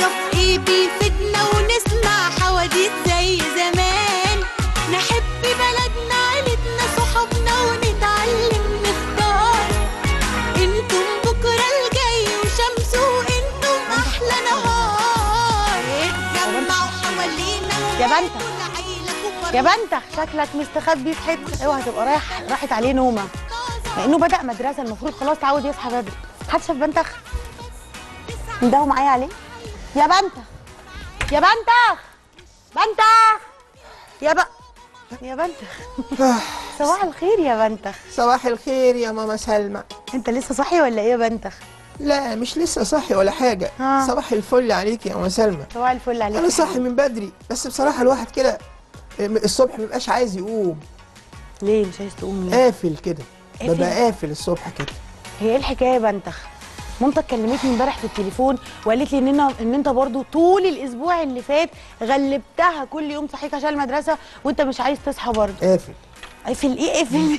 نعرف إيه بيفيدنا ونسمع حواديت زي زمان. نحب بلدنا عيلتنا صحابنا ونتعلم نختار. إنتم بكرة الجاي وشمسه أنتم أحلى نهار. اتجمعوا حوالينا يا بنتك. يا بنتخ شكلك مستخبي في حتة اوعى تبقى رايح راحت عليه نومة. لأنه بدأ مدرسة المفروض خلاص تعود يصحى بدري. حد شاف بنتخ اندهوا معايا عليه؟ يا بنتخ يا بنتخ بنتخ يا ب... يا بنتخ صباح الخير يا بنتخ صباح الخير يا ماما سلمى. انت لسه صاحي ولا إيه يا بنتخ لا مش لسه صاحي ولا حاجة. ها. صباح الفل عليك يا ماما سلمى. صباح الفل عليك. أنا صاحي من بدري بس بصراحة الواحد كده الصبح مبقاش عايز يقوم. ليه مش عايز تقوم ليه؟ قافل كده؟ ببقى قافل الصبح كده. هي إيه الحكاية يا بنتخ مامتك كلمتني امبارح في التليفون وقالت لي إن إن إنت برضو طول الأسبوع اللي فات غلبتها كل يوم صحيك عشان المدرسة وإنت مش عايز تصحى برضه قافل. قافل إيه؟ قافل.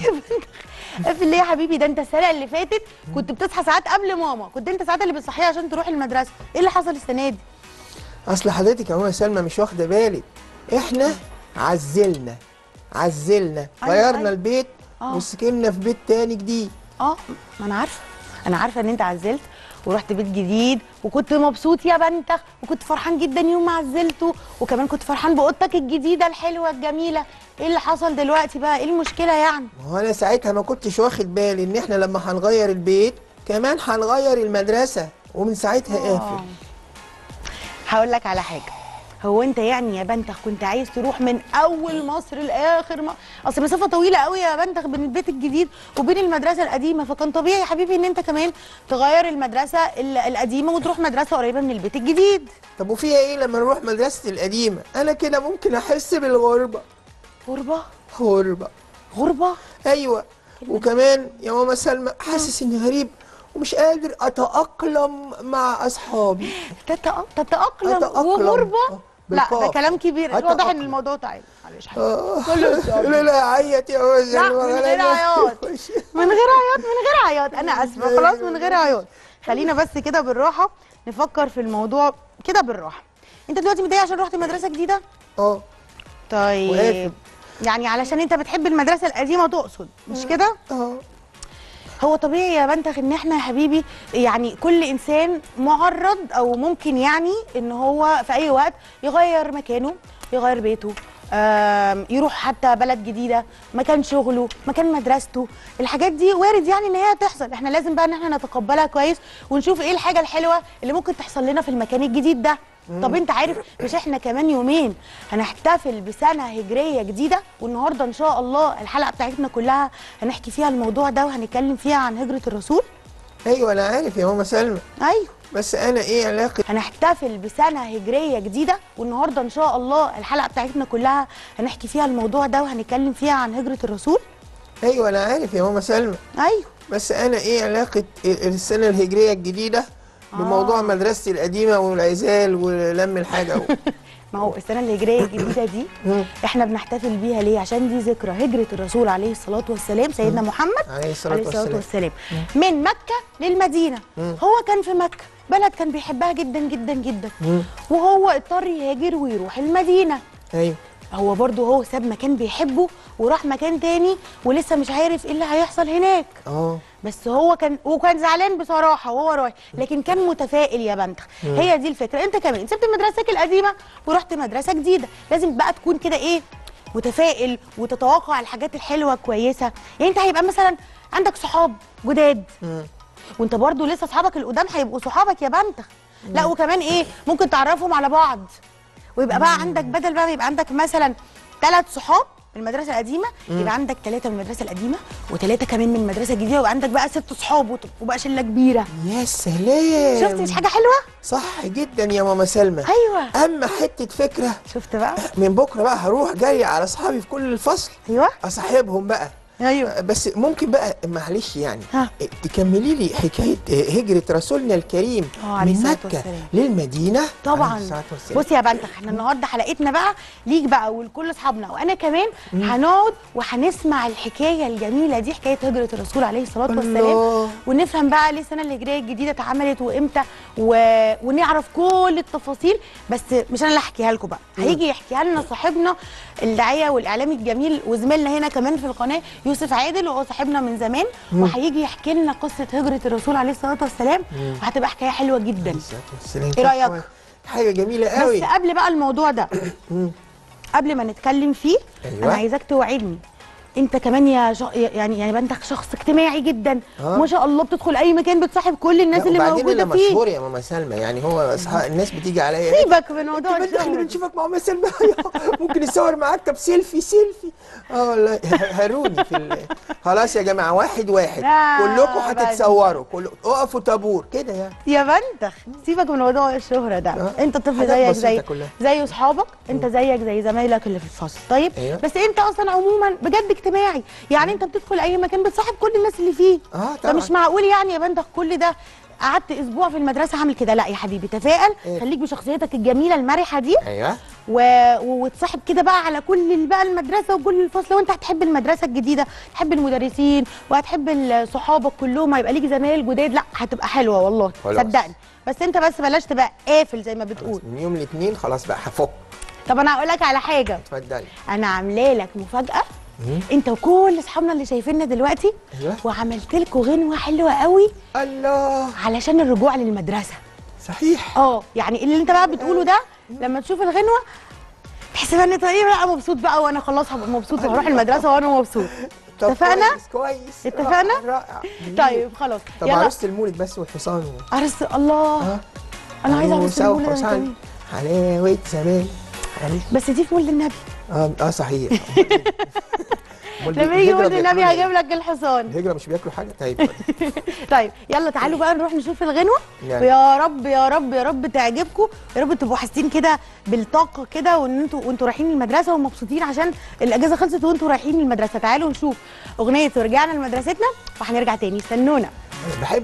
قافل ليه يا حبيبي؟ ده إنت السنة اللي فاتت كنت بتصحى ساعات قبل ماما كنت إنت ساعات اللي بتصحيها عشان تروح المدرسة. إيه اللي حصل السنة دي؟ أصل حضرتك يا ماما سلمى مش واخدة بالك. إحنا عزلنا عزلنا أيوة، غيرنا أيوة. البيت آه. وسكننا في بيت تاني جديد. آه ما أنا عارفة. أنا عارفه ان انت عزلت ورحت بيت جديد وكنت مبسوط يا بنتخ وكنت فرحان جدا يوم ما عزلته وكمان كنت فرحان بأوضتك الجديدة الحلوة الجميلة. إيه اللي حصل دلوقتي بقى؟ إيه المشكلة يعني؟ ما هو أنا ساعتها ما كنتش واخد بالي إن إحنا لما هنغير البيت كمان هنغير المدرسة ومن ساعتها قافل. هقول لك على حاجة. هو انت يعني يا بنتخ كنت عايز تروح من أول مصر لآخر م... أصل مسافة طويلة قوي يا بنتخ بين البيت الجديد وبين المدرسة القديمة فكان طبيعي يا حبيبي إن أنت كمان تغير المدرسة ال- القديمة وتروح مدرسة قريبة من البيت الجديد. طب وفيها إيه لما نروح مدرستي القديمة؟ أنا كده ممكن أحس بالغربة. غربة؟ غربة. غربة؟ أيوة. وكمان يا ماما سلمى حاسس إني غريب. ومش قادر أتأقلم مع أصحابي. تتأ... تتأقلم أتأقلم. وغربة؟ آه، لا ده. كلام كبير. واضح إن. الموضوع تعب. معلش. حبيبي. آه. كله لا لا عيط يا ماما سلمى من غير. عياط. من غير عياط من غير عياط. أنا آسفة. خلاص من غير عياط. خلينا بس كده بالراحة نفكر في الموضوع كده بالراحة. أنت دلوقتي متضايق عشان رحت مدرسة جديدة؟ آه. طيب. يعني علشان أنت بتحب المدرسة القديمة تقصد مش كده؟ آه. هو طبيعي يا بنتخ إن إحنا يا حبيبي يعني كل إنسان معرض أو ممكن يعني إن هو في أي وقت يغير مكانه يغير بيته يروح حتى بلد جديدة مكان شغله مكان مدرسته. الحاجات دي وارد يعني إن هي تحصل. إحنا لازم بقى إن إحنا نتقبلها كويس ونشوف إيه الحاجة الحلوة اللي ممكن تحصل لنا في المكان الجديد ده. طب انت عارف مش إحنا كمان يومين هنحتفل بسنة هجرية جديدة؟ والنهاردة إن شاء الله الحلقة بتاعتنا كلها هنحكي فيها الموضوع ده وهنتكلم فيها عن هجرة الرسول. أيوه أنا عارف يا ماما سلمى. أيوه. بس أنا إيه علاقة؟ هنحتفل بسنة هجرية جديدة والنهاردة إن شاء الله الحلقة بتاعتنا كلها هنحكي فيها الموضوع ده وهنتكلم فيها عن هجرة الرسول. أيوه أنا عارف يا ماما سلمى. أيوه. بس أنا إيه علاقة السنة الهجرية الجديدة بموضوع مدرستي القديمة والعزال ولم الحاجة. و... ما هو السنة الهجريه الجديدة دي. إحنا بنحتفل بيها ليه؟ عشان دي ذكرى هجرة الرسول عليه الصلاة والسلام سيدنا محمد عليه الصلاة عليه الصلاة والسلام. والسلام. من مكة للمدينة. هو كان في مكة بلد كان بيحبها جدا جدا جدا. وهو اضطر يهاجر ويروح المدينة. أيوه. هو برضه هو ساب مكان بيحبه وراح مكان تاني ولسه مش عارف إيه اللي هيحصل هناك. آه. بس هو كان وكان زعلان بصراحة وهو رايح. لكن كان متفائل يا بنتخ. هي دي الفكرة. انت كمان سبت مدرستك القديمة ورحت مدرسة جديدة. لازم بقى تكون كده إيه متفائل وتتوقع الحاجات الحلوة كويسة. يعني انت هيبقى مثلا عندك صحاب جداد. وانت برضو لسه اصحابك القدام هيبقوا صحابك يا بنتخ. لا وكمان إيه ممكن تعرفهم على بعض. ويبقى بقى عندك بدل بقى يبقى عندك مثلا ثلاث صحاب من المدرسة القديمة يبقى عندك ثلاثة من المدرسة القديمة وثلاثه كمان من المدرسة الجديدة ويبقى عندك بقى ست صحاب وبقى شلة كبيرة. يا سلام! شفت مش حاجة حلوة؟ صح جدا يا ماما سلمى. أيوه. أما حتة فكرة شفت بقى؟ من بكرة بقى هروح جاي على أصحابي في كل الفصل أيوه. أصاحبهم بقى. أيوه بس ممكن بقى معلش يعني ها. تكملي لي حكاية هجرة رسولنا الكريم آه، من مكة. للمدينة طبعا. بصي يا بنتخ إحنا النهارده حلقتنا بقى ليك بقى ولكل أصحابنا وأنا كمان هنقعد وهنسمع الحكاية الجميلة دي حكاية هجرة الرسول عليه الصلاة والسلام. ونفهم بقى ليه السنة الهجرية الجديدة اتعملت وإمتى و... ونعرف كل التفاصيل بس مش أنا اللي هحكيها لكم بقى هيجي يحكيها لنا صاحبنا الداعية والإعلامي الجميل وزميلنا هنا كمان في القناة يوسف عادل وهو صاحبنا من زمان وهيجي يحكي لنا قصة هجرة الرسول عليه الصلاة والسلام وهتبقى حكاية حلوة جدا. رأيك؟ كويس. حاجة جميلة قوي. بس قبل بقى الموضوع ده قبل ما نتكلم فيه أيوة. أنا عايزاك توعدني. انت كمان يا ش... يعني يعني انت شخص اجتماعي جدا. آه. ما شاء الله بتدخل أي مكان بتصاحب كل الناس اللي وبعدين موجودة أنا فيه. مشهور يا ماما سلمى يعني هو أصحاب الناس بتيجي عليا سيبك من موضوع إحنا. بنشوفك مع ماما سلمى. ممكن نصور معاك. طب selfie selfie. آه والله. هاروني في ال... خلاص يا جماعة واحد واحد. كلكم. هتتصوروا. كل اقفوا طابور كده يعني. يا بنتخ سيبك من موضوع الشهرة ده. آه. انت طفل زيك زي. زي أصحابك انت زيك زي زمايلك اللي في الفصل. طيب أيوة. بس انت أصلا عموما بجد اجتماعي. يعني انت بتدخل أي مكان بتصاحب كل الناس اللي فيه آه طبعا. فمش معقول يعني يا بنتخ كل ده. قعدت أسبوع في المدرسة هعمل كده. لا يا حبيبي تفائل. إيه؟ خليك بشخصيتك الجميلة المرحة دي. أيوه. و... وتصاحب كده بقى على كل بقى المدرسة وكل الفصل. وانت هتحب المدرسة الجديدة تحب المدرسين وهتحب صحابك كلهم. هيبقى ليك زمايل جداد. لا هتبقى حلوة والله. خلاص. صدقني. بس انت بس بلاش تبقى قافل زي ما بتقول. من يوم الاثنين خلاص بقى هفك. طب أنا هقول لك على حاجة. اتفضلي. أنا عاملة لك مفاجأة. انت وكل اصحابنا اللي شايفيننا دلوقتي أيوه. وعملت لكم غنوة حلوة قوي الله. علشان الرجوع للمدرسة. صحيح. آه يعني اللي انت بقى بتقوله ده لما تشوف الغنوة تحس إن انت إيه بقى مبسوط بقى وأنا خلاص هبقى مبسوط وهروح المدرسة وأنا مبسوط. اتفقنا؟ كويس كويس. اتفقنا؟ رائع طيب خلاص. طب عروسه المولد بس والحصان و... عرس الله. آه أنا عايزة عروسة عروس المولد. حلاوه زمان. بس دي في مولد النبي. آه آه صحيح. لما يجي الهجرة مولد النبي بياكلوا إيه؟ هجيب لك الحصان. الهجرة مش بياكلوا حاجة؟ طيب. طيب يلا تعالوا بقى نروح نشوف الغنوة. يعني. ويا رب يا رب يا رب تعجبكم. يا رب تبقوا حاسين كده بالطاقة كده وإن أنتوا وإنتوا رايحين المدرسة ومبسوطين عشان الأجازة خلصت وإنتوا رايحين المدرسة. تعالوا نشوف أغنية ورجعنا لمدرستنا وهنرجع تاني. استنونا. بحب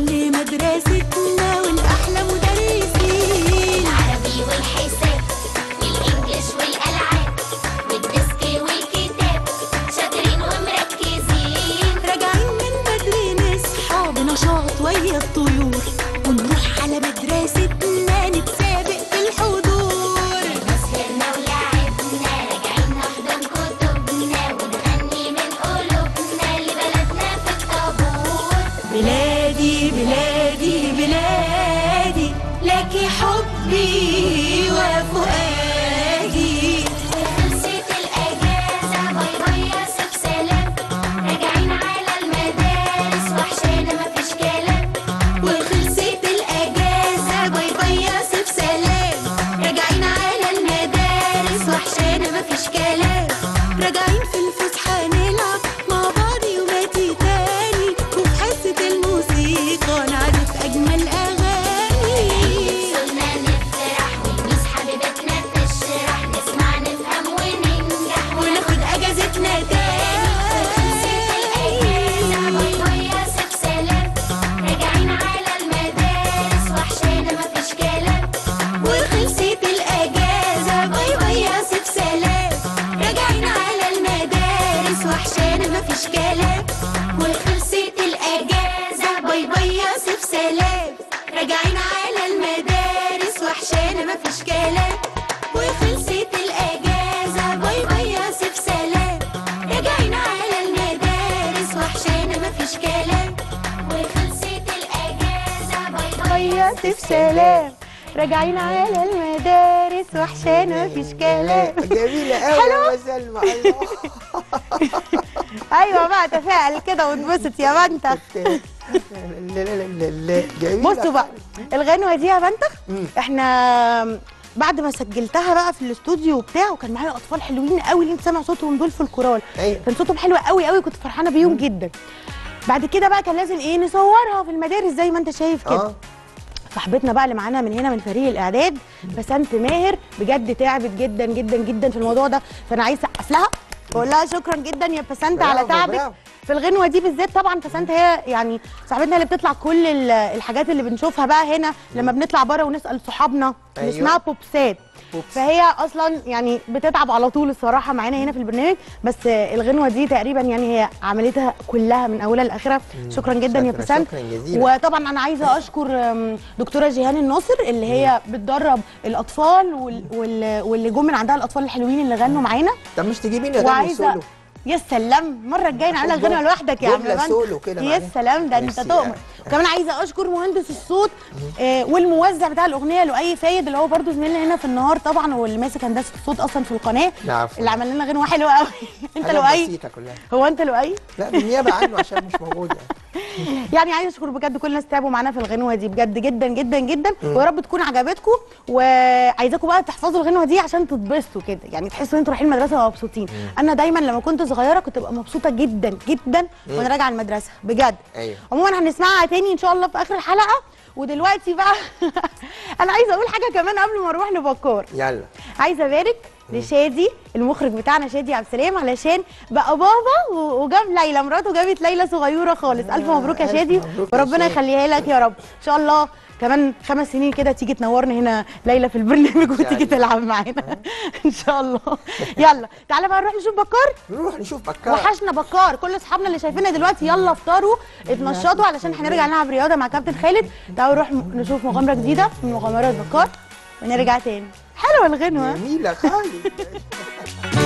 أيوه بقى تفائل كده واتبسط يا جميلة بصوا بقى الغنوة دي يا بنتخ إحنا بعد ما سجلتها بقى في الاستوديو وبتاع وكان معايا أطفال حلوين قوي اللي أنت سامع صوتهم دول في الكورال. أيوة. كان صوتهم حلو قوي قوي كنت فرحانة بيهم جدا. بعد كده بقى كان لازم إيه نصورها في المدارس زي ما أنت شايف كده. آه. صاحبتنا بقى اللي معانا من هنا من فريق الإعداد بسنت ماهر بجد تعبت جدا جدا جدا في الموضوع ده فأنا عايزة اسقف لها وأقول لها شكرا جدا يا بسنت على تعبك. في الغنوة دي بالذات طبعا بسنت هي يعني صاحبتنا اللي بتطلع كل ال- الحاجات اللي بنشوفها بقى هنا لما بنطلع بره ونسأل صحابنا أيوة. اسمها بوبسات بوبس. فهي أصلا يعني بتتعب على طول الصراحة معانا هنا في البرنامج بس الغنوة دي تقريبا يعني هي عملتها كلها من أولها لآخرها. شكرا جدا يا جزيلا. وطبعا أنا عايزة أشكر دكتورة جيهان الناصر اللي هي بتدرب الأطفال وال- وال- واللي جم من عندها الأطفال الحلوين اللي غنوا معانا. طب مش تجيبيني وعايزه سولو؟ يا سلام المرة الجاية نعملها غنى لوحدك يا عم يا. سلام ده أنت تؤمر. يعني. وكمان عايزة أشكر مهندس الصوت آه والموزع بتاع الأغنية لؤي فايد اللي هو برضو زميلنا هنا في النهار طبعا واللي ماسك هندسة الصوت أصلا في القناة العفو. اللي عمل لنا غنوة حلوة قوي أنت لؤي؟ هو أنت لؤي؟ لا بالنيابة عنه عشان مش موجود يعني. يعني عايزة أشكر بجد كل الناس تعبوا معانا في الغنوة دي بجد جدا جدا جدا. ويا رب تكون عجبتكم وعايزاكم بقى تحفظوا الغنوة دي عشان تتبسطوا كده. يعني تحسوا إن أنتوا رايحين المدرسة ومبسوطين أنا دايما لما كنت صغيرة كنت ببقى مبسوطة جدا جدا وأنا راجعة المدرسة بجد. أيوة. عموما هنسمعها تاني إن شاء الله في آخر الحلقة. ودلوقتي بقى أنا عايزة أقول حاجة كمان قبل ما نروح لبكار يلا. عايزة أبارك لشادي المخرج بتاعنا شادي عبد السلام علشان بقى بابا وجاب ليلى. مراته جابت ليلى صغيرة خالص. ألف مبروك يا شادي. وربنا. يخليها لك يا رب. إن شاء الله كمان خمس سنين كده تيجي تنورنا هنا ليلى في البرنامج وتيجي. تلعب معانا. إن شاء الله. يلا تعالى بقى نروح نشوف بكار. نروح نشوف بكار. وحشنا بكار. كل أصحابنا اللي شايفيننا دلوقتي يلا افطروا اتنشطوا علشان هنرجع نلعب رياضة مع كابتن خالد. تعالوا نروح نشوف مغامرة جديدة من مغامرات بكار. ونرجع تاني. حلوة الغنوة. جميلة خالص.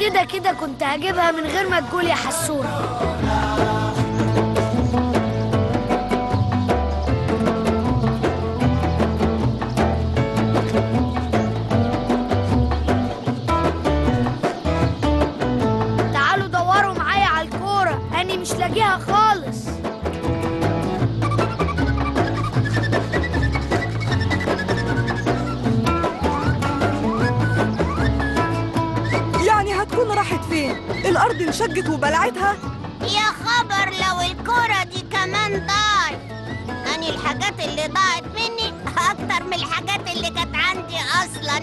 كده كده كنت هجيبها من غير ما تقول يا حسونة الأرض انشقت وبلعتها؟ يا خبر لو الكورة دي كمان ضاعت. أنا الحاجات اللي ضاعت مني أكتر من الحاجات اللي كانت عندي أصلا.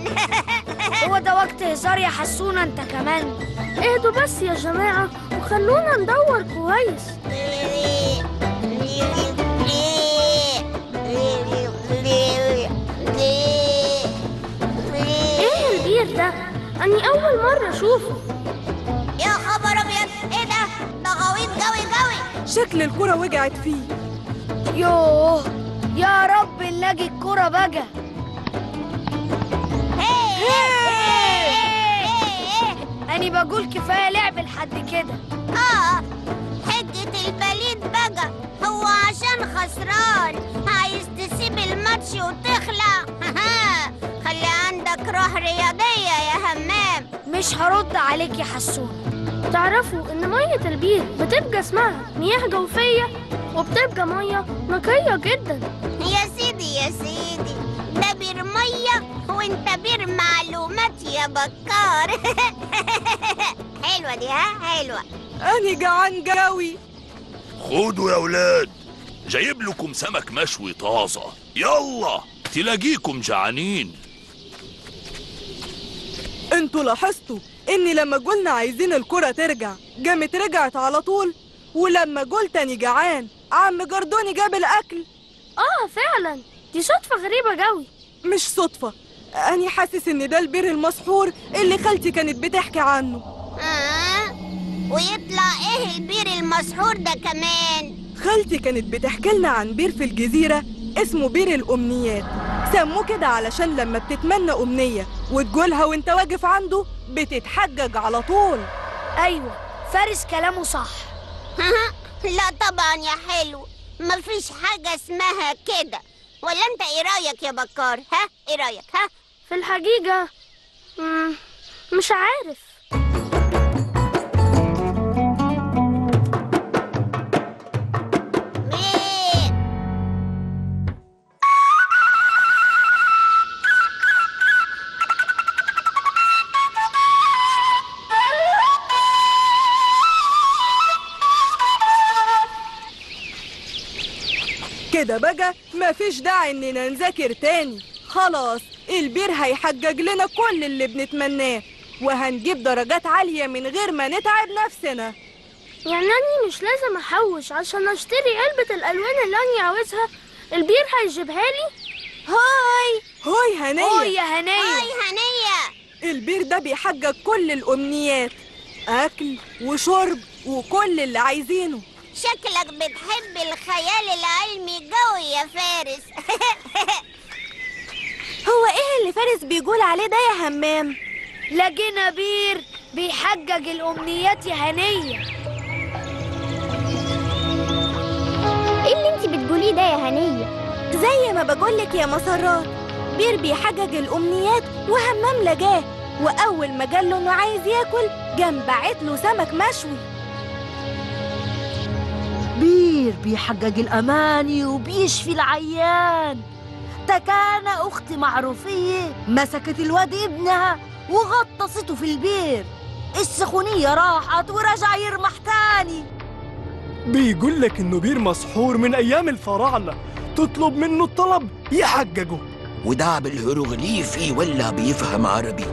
هو ده وقت هزار يا حسونة أنت كمان. اهدوا بس يا جماعة وخلونا ندور كويس. إيه البير ده؟ أني أول مرة أشوفه. شكل الكرة وجعت فيه. يوه يا رب نلاقي الكورة بقى. أنا بقول كفاية لعب لحد كده. آه حجة البليد بقى. هو عشان خسران. عايز تسيب الماتش وتخلع. خلي عندك روح رياضية يا همام. مش هرد عليك يا حسون. تعرفوا إن مية البير بتبقى اسمها مياه جوفية وبتبقى مية نقية جدا. يا سيدي يا سيدي ده بير مية وانت بير معلومات يا بكار. حلوة دي ها؟ حلوة. أنا جعان قوي. خدوا يا ولاد جايب لكم سمك مشوي طازة. يلا تلاقيكم جعانين. أنتوا لاحظتوا ان لما قلنا عايزين الكرة ترجع جامت رجعت على طول ولما قلت اني جعان عم جردوني جاب الأكل. آه فعلا. دي صدفة غريبة قوي. مش صدفة. أني حاسس إن ده البير المسحور اللي خالتي كانت بتحكي عنه. آه. ويطلع إيه البير المسحور ده كمان؟ خالتي كانت بتحكي لنا عن بير في الجزيرة اسمه بير الأمنيات. سموه كده علشان لما بتتمنى أمنية وتقولها وانت واقف عنده بتتحقق على طول. أيوه فارس كلامه صح. لا طبعا يا حلو. مفيش حاجة اسمها كده. ولا انت إيه رأيك يا بكار؟ ها؟ إيه رأيك؟ ها؟ في الحقيقة مش عارف. بقى مفيش داعي إننا نذاكر تاني. خلاص البير هيحجج لنا كل اللي بنتمناه. وهنجيب درجات عالية من غير ما نتعب نفسنا. يعني أني مش لازم أحوش عشان أشتري علبة الألوان اللي أني عاوزها. البير هيجيبها لي؟ هاي! هاي هنية! يا هنية! هاي هنية! البير ده بيحجج كل الأمنيات. أكل وشرب وكل اللي عايزينه. شكلك بتحب الخيال العلمي قوي يا فارس. هو إيه اللي فارس بيقول عليه ده يا همام؟ لقينا بير بيحجج الأمنيات يا هنية. إيه اللي انت بتقوليه ده يا هنية؟ زي ما بقولك يا مسرات بير بيحجج الأمنيات وهمام لجاه وأول ما جاله إنه عايز ياكل جام باعت له سمك مشوي. بير بيحقق الأماني وبيشفي العيان. تكان أختي معروفية مسكت الواد ابنها وغطسته في البير. السخونية راحت ورجع يرمح تاني. بيقول لك إنه بير مسحور من أيام الفراعنة. تطلب منه الطلب يحققه وده بالهيروغليفي ولا بيفهم عربي.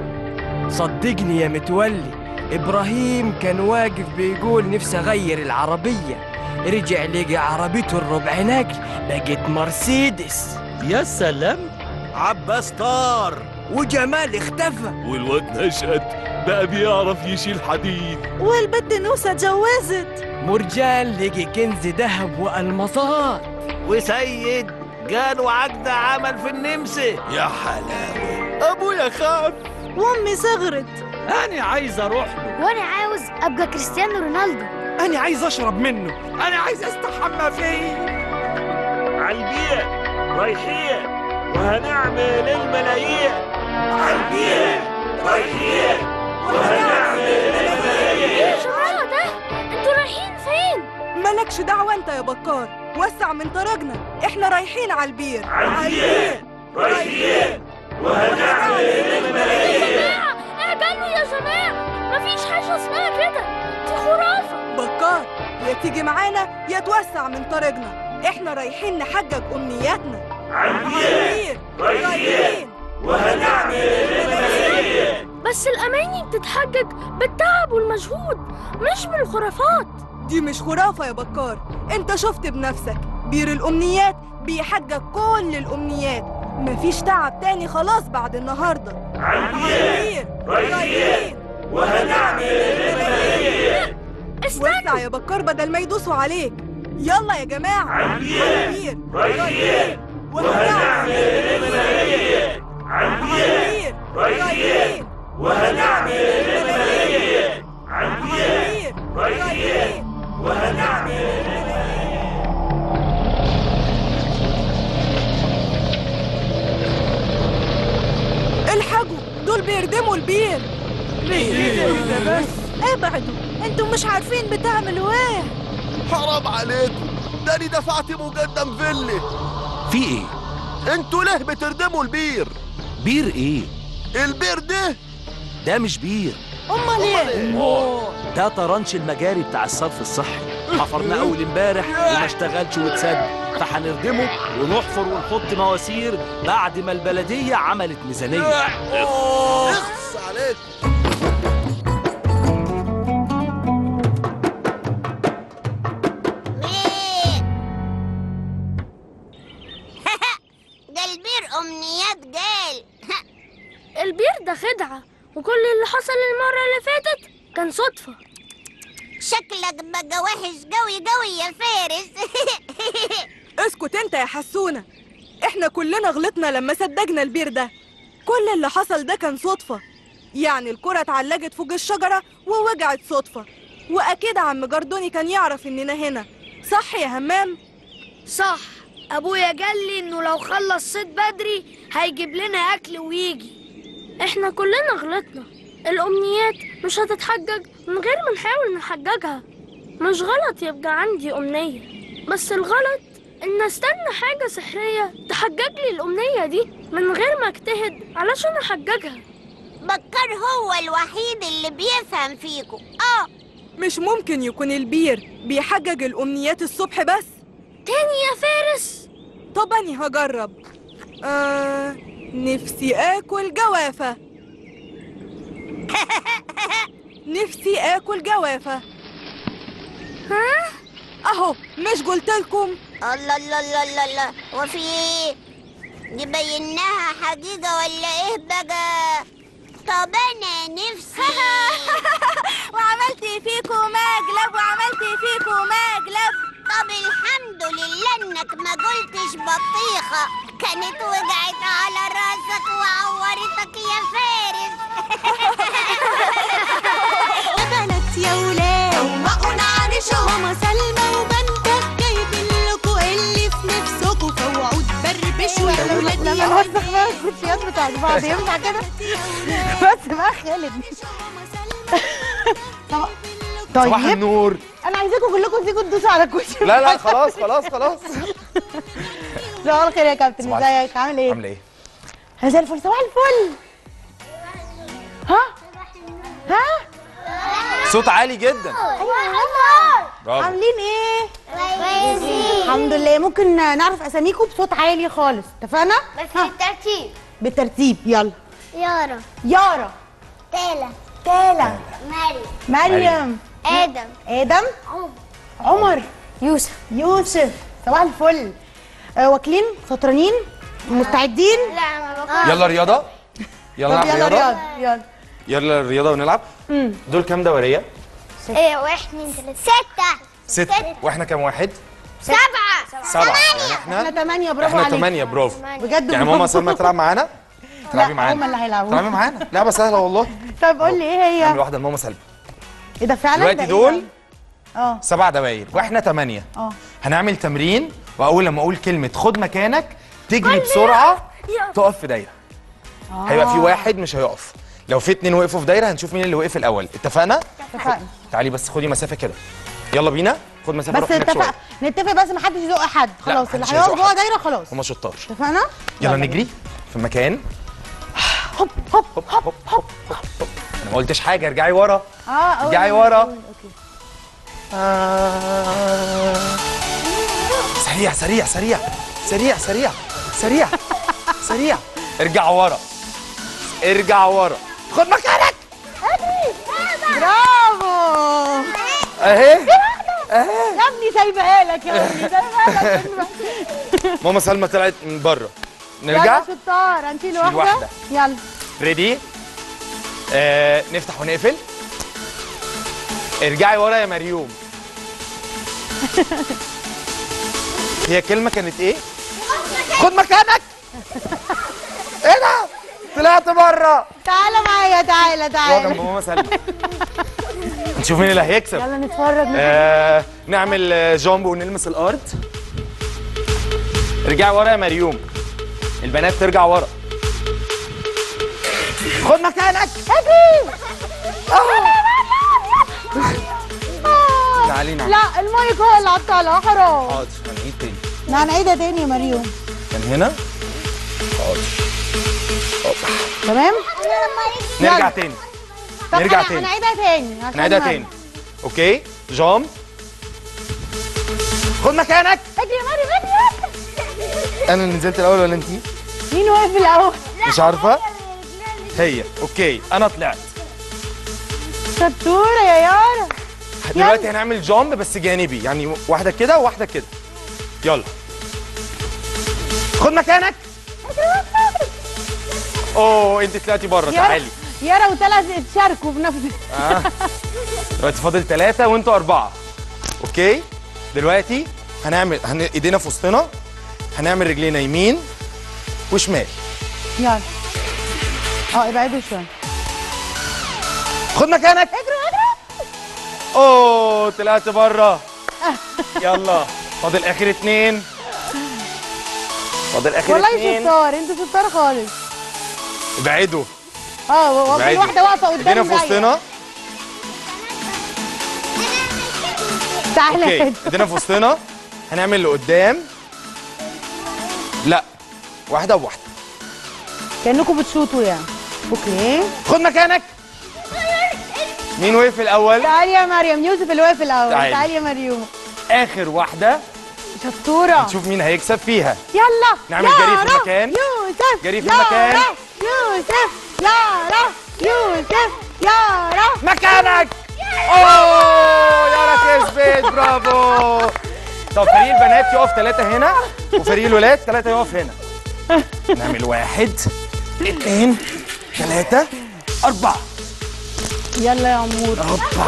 صدقني يا متولي إبراهيم كان واقف بيقول نفسي أغير العربية. رجع لقى عربيته الربع نقل بقت مرسيدس. يا سلام. عباس طار. وجمال اختفى. والواد نشأت بقى بيعرف يشيل حديد. والبت نوسة اتجوزت مرجان لقي كنز ذهب والمظات وسيد قالوا عقد عمل في النمسا. يا حلاوة أبويا خاف. وأمي صغرت. أنا عايز أروح له. وأنا عاوز أبقى كريستيانو رونالدو. أنا عايز أشرب منه. أنا عايز أستحمى فيه. عالبيت رايحين وهنعمل الملايين عالبيت رايحين وهنعمل يا جماعة ده؟ أنتوا رايحين فين؟ مالكش دعوة أنت يا بكار. وسع من طريقنا إحنا رايحين على البير عالبيت رايحين وهنعمل الملايين يا جماعة اعجلوا يا جماعة. مفيش حاجة اسمها كده. دي خرافة. بكار يا تيجي معانا يا توسع من طريقنا. إحنا رايحين نحجج أمنياتنا. عالبيت رايحين. وهنعمل الملايين بس الأماني بتتحجج بالتعب والمجهود مش بالخرافات. دي مش خرافة يا بكار. أنت شفت بنفسك. بير الأمنيات بيحجج كل الأمنيات. مفيش تعب تاني خلاص بعد النهاردة. عالبير رايحين. وهنعمل الملايين استنى وسع يا بكار بدل ما يدوسوا عليك. يلا يا جماعة. عالبير رايحين وهنعمل الملايين عالبير رايحين وهنعمل الملايين عالبير رايحين وهنعمل الحقوا دول بيردموا البير. بس ابعدوا. أنتوا مش عارفين بتعملوا إيه؟ حرام عليكم. ده أنا دفعت مقدم فيلي. في إيه؟ أنتوا ليه بتردموا البير؟ بير إيه؟ البير ده؟ ده مش بير. امال إيه؟ ده ترنش المجاري بتاع الصرف الصحي. حفرناه أول امبارح وما اشتغلش واتسد. فهنردمه ونحفر ونحط مواسير بعد ما البلدية عملت ميزانية. اخص عليك أمنيات جال. البير ده خدعة وكل اللي حصل المرة اللي فاتت كان صدفة. شكلك بقى وحش قوي قوي يا فارس. اسكت انت يا حسونة. إحنا كلنا غلطنا لما صدقنا البير ده. كل اللي حصل ده كان صدفة. يعني الكرة اتعلقت فوق الشجرة ووجعت صدفة. وأكيد عم جردوني كان يعرف إننا هنا. صح يا همام؟ صح. أبويا قال لي إنه لو خلص صيد بدري هيجيب لنا أكل ويجي. إحنا كلنا غلطنا. الأمنيات مش هتتحجج من غير ما نحاول نحججها مش غلط يبقى عندي أمنية بس الغلط إن استنى حاجة سحرية تحجج لي الأمنية دي من غير ما أجتهد علشان احججها بكر هو الوحيد اللي بيفهم فيكم. آه. مش ممكن يكون البير بيحجج الأمنيات الصبح بس. تاني يا فارس؟ طب أني هجرب. آه نفسي آكل جوافة. نفسي آكل جوافة. ها؟ أهو مش قلتلكم الله الله الله الله الله. وفي دي بيناها حقيقة ولا إيه بقى؟ طب أنا نفسي. وعملت فيكم مقلب وعملت فيكم مقلب. طب الحمد لله انك ما قلتش بطيخة كانت وقعت على راسك وعورتك يا فارس. يا بنات يا ولاد. فوقوا نعرشه ماما سلمى وبنتك جايبين لكم اللي في نفسكم فوقوا تبربشوا يا ولاد لما يا نوسخ بقى الكوتشيات بتاعت بعض ينفع كده. بس بقى خالد. طب- صباح طيب. النور. أنا عايزاكم كلكم تيجوا تدوسوا على الكوتشي لا لا خلاص خلاص خلاص. صباح الخير يا كابتن. إزيك؟ عامل إيه؟ عامله إيه؟ أنا زي الفل. صباح الفل. ها؟ ها؟ صوت عالي جدا. برافو. عاملين إيه؟ الحمد لله. ممكن نعرف أساميكم بصوت عالي خالص. اتفقنا؟ بس بالترتيب. بالترتيب. يلا. يارا. يارا. تالا. تالا. مريم. مريم. آدم. آدم. عمر. يوسف. يوسف. صباح الفل. آه، واكلين سطرانين مستعدين؟ لا يلا رياضة. يلا نلعب يلا رياضة. رياض يلا. يلا رياضة ونلعب. امم دول كام دورية؟ إيه واحد اتنين تلاتة. ستة. ست. وإحنا كام واحد؟ سبعة. سبعة. يعني إحنا إحنا ثمانية برافو إحنا ثمانية برافو. بجد يعني ماما سلمى تلعب معانا؟ تلعبي هم معانا اللي هيلعبوا. تلعبي معانا. لعبة سهلة والله. طب قول لي إيه هي؟ واحدة لماما سلمى. إيه ده فعلا؟ دلوقتي إيه دول؟ آه. سبع دواير وإحنا ثمانية آه. هنعمل تمرين وأول لما أقول كلمة خد مكانك تجري بسرعة تقف في دايرة. هيبقى في واحد مش هيقف. لو في اتنين وقفوا في دايرة هنشوف مين اللي وقف الأول. اتفقنا؟ اتفقنا. تعالي بس خدي مسافة كده. يلا بينا. خد مسافة بس اتفق نتفق بس محدش يزق حد. خلاص اللي هيقف جوه. دايرة خلاص. هما شطار. اتفقنا؟ يلا. نجري في مكان. هوب هوب هوب هوب هوب هوب هوب. أنا ما قلتش حاجة ارجعي ورا. آه ارجعي ورا. okay. سريع سريع سريع. سريع سريع. سريع. سريع. ارجع ورا. ارجع ورا. خد مكانك. برافو. أهي. يا ابني سايبها لك يا ابني سايبها لك. ماما سلمى طلعت من بره. يلا نرجع شطار هنشيل شيل واحدة واحدة. يلا. ريدي آه نفتح ونقفل. ارجعي ورا يا مريوم. هي كلمة كانت إيه؟ خد مكانك! إيه ده؟ طلعت بره. تعالى معايا تعالى هو جنب تعالى ماما سلمى. نشوف مين اللي هيكسب. يلا نتفرج آه نعمل آه، جامب ونلمس الأرض. ارجعي ورا يا مريوم. البنات ترجع ورا. خد مكانك. أجي تعالي نعم لا المايك هو اللي عطلها حرام. حاضر هنعيد تاني. لا هنعيدها تاني يا مريم. كان هنا؟ حاضر تمام؟ نرجع. تاني. نرجع تاني. هنعيدها تاني. عشان نعيدها ما- تاني. okay. جامب خد مكانك. اجري يا مريم اجري. أنا اللي نزلت الأول ولا أنتي؟ مين واقف الأول مش عارفة؟ هي. okay. أنا طلعت. شطوره يا يارا. دلوقتي هنعمل جامب بس جانبي. يعني واحدة كده وواحدة كده. يلا. خد مكانك. أوه أنت طلعتي بره. تعالي. يارا وثلاث اتشاركوا في نفس آه. دلوقتي فاضل ثلاثة وأنتوا أربعة. أوكي. دلوقتي هنعمل هن... إيدينا في وسطنا. هنعمل رجلينا يمين وشمال. يلا. آه ابعدوا شوية. خد مكانك. اجروا اجروا أوه طلعت بره. يلا. فاضل آخر اتنين. فاضل آخر والله اتنين. شطار أنتوا شطار خالص. ابعدوا آه ابعدوا. واحدة واقفة قدام ايدينا في وسطنا. تعالى. ايدينا في وسطنا. هنعمل لقدام لا واحدة بواحده كأنكم بتشوطوا يعني. أوكي. خد مكانك. مين وقف الأول؟ تعالي يا مريم يوسف اللي واقف الأول. تعالي. تعالي يا مريم. آخر واحدة. شطورة. نشوف مين هيكسب فيها. يلا. نعمل جري في المكان. يوسف. جري في المكان. يوسف. يارا. يوسف. يارا. مكانك. أوه يارا كسبت. برافو. طب فريق البنات يقف ثلاثة هنا وفريق الولاد ثلاثة يقف هنا. نعمل واحد اثنين ثلاثة أربعة. يلا يا عمور. هوبا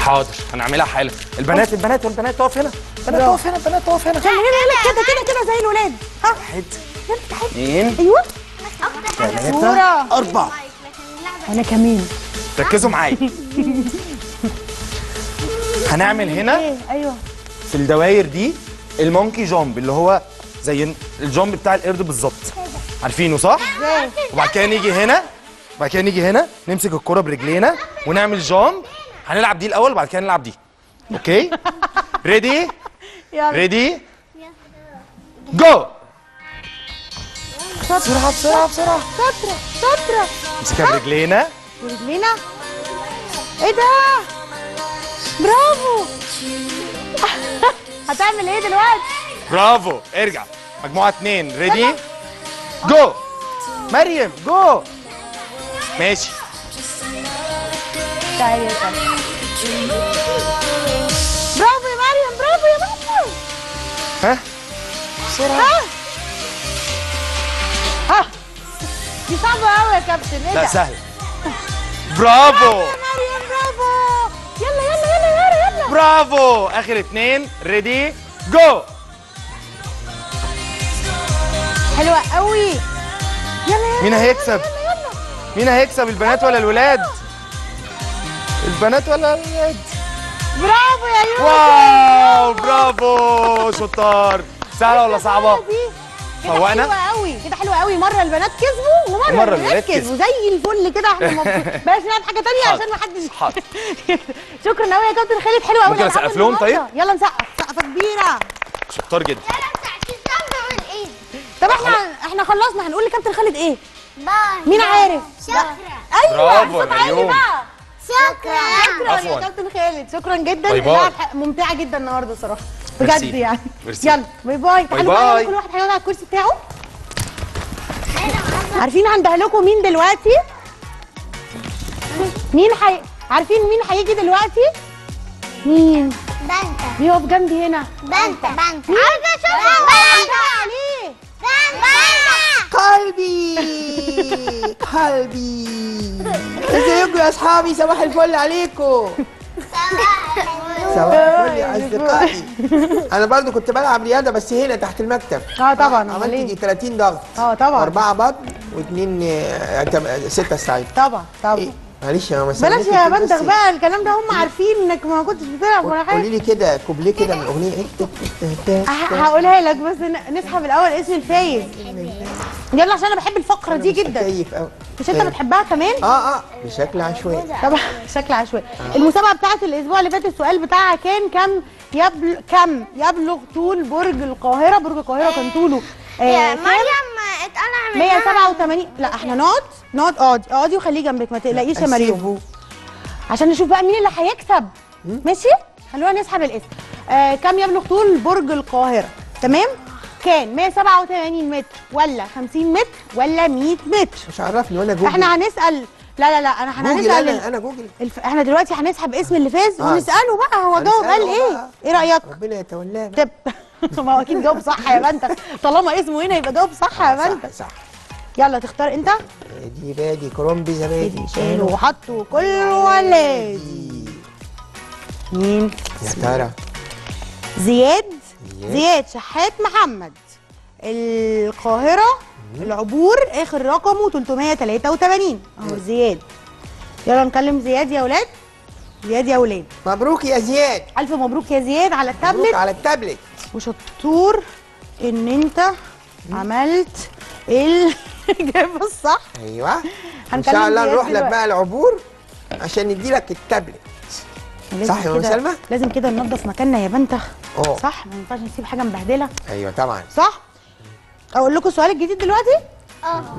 حاضر. هنعملها حالا. البنات البنات والبنات تقف هنا. البنات. تقف هنا البنات تقف هنا. يلا يلا يلا كده كده كده زي الولاد. ها؟ واحد اثنين أيوه. ثلاثة صورة. أربعة. أنا كمان. ركزوا معايا. هنعمل هنا إيه؟ أيوه. في الدواير دي ال monkey jump اللي هو زي ال jump بتاع القرد بالظبط. عارفينه صح؟ إزاي وبعد كده نيجي هنا بعد كده نيجي هنا نمسك الكرة برجلينا ونعمل jump هنلعب دي الأول وبعد كده نلعب دي. okay؟ ready؟ يلا. ready؟ جو بسرعة بسرعة بسرعة شاطرة. شاطرة نمسكها برجلينا. ورجلينا إيه ده؟ برافو. هتعمل إيه دلوقتي؟ برافو. ارجع. مجموعة اتنين. ready go مريم go ماشي. يا تعالي برافو يا مريم برافو يا مريم. ها؟ ها؟ ها؟ دي صعبة قوي يا كابتن. إيه لا ده؟ سهل برافو. يا مريم برافو. برافو. آخر اتنين. ريدي جو حلوة قوي. يلا يلا مين هيكسب؟ مين هيكسب البنات ولا الولاد؟ البنات ولا الولاد؟ برافو يا يوسف. واو برافو شطار. سهلة ولا صعبة؟ فوقنا؟ حلوة قوي. كده حلوة قوي. مرة البنات كسبوا الولاد الولاد كسبوا. زي الفل كده. إحنا مبسوطين بلاش نلعب حاجة تانية حاضر. عشان ما حدش حاضر. شكرا قوي يا كابتن خالد حلو قوي. ممكن أسقف لهم طيب؟ يلا نسقف. سقفة كبيرة. شطار جدا. طب إحنا إحنا خلصنا. هنقول لكابتن خالد إيه؟ باي. مين عارف؟ شكرا. أيوه. برافو يا عالي. بقى. شكرا شكرا. يا كابتن خالد شكرا جدا باي باي. ممتعة جدا النهارده صراحة بجد. يعني ميرسي. يلا باي باي تعالوا باي. بقى كل واحد هيقعد على الكرسي بتاعه عارفين هنده لكم مين دلوقتي؟ مين حي... عارفين مين هيجي دلوقتي؟ مين؟ بنتا بيقف جنبي هنا بنتا بنتا؟ عارفة شو بنتا بنتا قلبي. قلبي. ازيكم يا أصحابي؟ صباح الفل عليكم. صباح الفل يا أصدقائي. أنا برضو كنت بلعب رياضة بس هنا تحت المكتب. آه طبعا. عملت؟ يجي 30 ضغط. آه طبعا. أربعة بطن واثنين آه، تم- ستة سعيد طبعا طبعا. إيه؟ معلش يا ماما بلاش يا. بندغ بقى الكلام ده هم عارفين إنك ما كنتش بتلعب ولا قولي حاجة لي كده كوبليه كده من الاغنيه إيه؟ ه- هقولها لك بس ن- نسحب الأول اسم الفايز. يلا عشان أنا بحب الفقرة دي جدا. كيف قوي مش أنت بتحبها كمان؟ آه آه بشكل عشوائي. طبعا شكل عشوائي. المسابقة بتاعت الأسبوع اللي فات السؤال بتاعها كان كم يبلغ كم يبلغ طول برج القاهرة؟ برج القاهرة كان طوله. آه،؟ مريم اتقال نعمل 187 لا إحنا نقعد نقعد اقعدي اقعدي وخليه جنبك ما تقلقيش يا مريم. عشان نشوف بقى مين اللي هيكسب. ماشي؟ خلونا نسحب الاسم. آه كم يبلغ طول برج القاهرة. تمام؟ كان 187 متر ولا 50 متر ولا 100 متر؟ مش عرفني وأنا جوجل. إحنا هنسأل. لا لا لا أنا هنسأل أنا أنا جوجل. الف... إحنا دلوقتي هنسحب اسم اللي فاز آه. ونسأله بقى هو جاوب قال إيه بقى. إيه؟ رأيك؟ ربنا يتولاه طب ما هو أكيد جاوب صح يا بنتك. طالما اسمه هنا يبقى جاوب صح يا صح بنتك. صح. يلا تختار أنت. دي بادي كرومبي زبادي شالوا وحطوا كل ولادي مين؟ يا ترى. زياد. زياد. شحات محمد. القاهرة. العبور. آخر رقمه 383 أهو زياد. يلا نكلم زياد يا ولاد. زياد يا ولاد. مبروك يا زياد. ألف مبروك يا زياد على التابلت مبروك على التابلت. وشطور إن أنت عملت الإجابة الصح. أيوه. إن شاء الله نروح لك. بقى العبور عشان ندي لك التابلت. صح يا كده- سلمى؟ لازم كده ننضف مكاننا يا بنتخ آه صح؟ ما ينفعش نسيب حاجة مبهدلة. أيوه طبعا. صح؟ أقول لكم السؤال الجديد دلوقتي.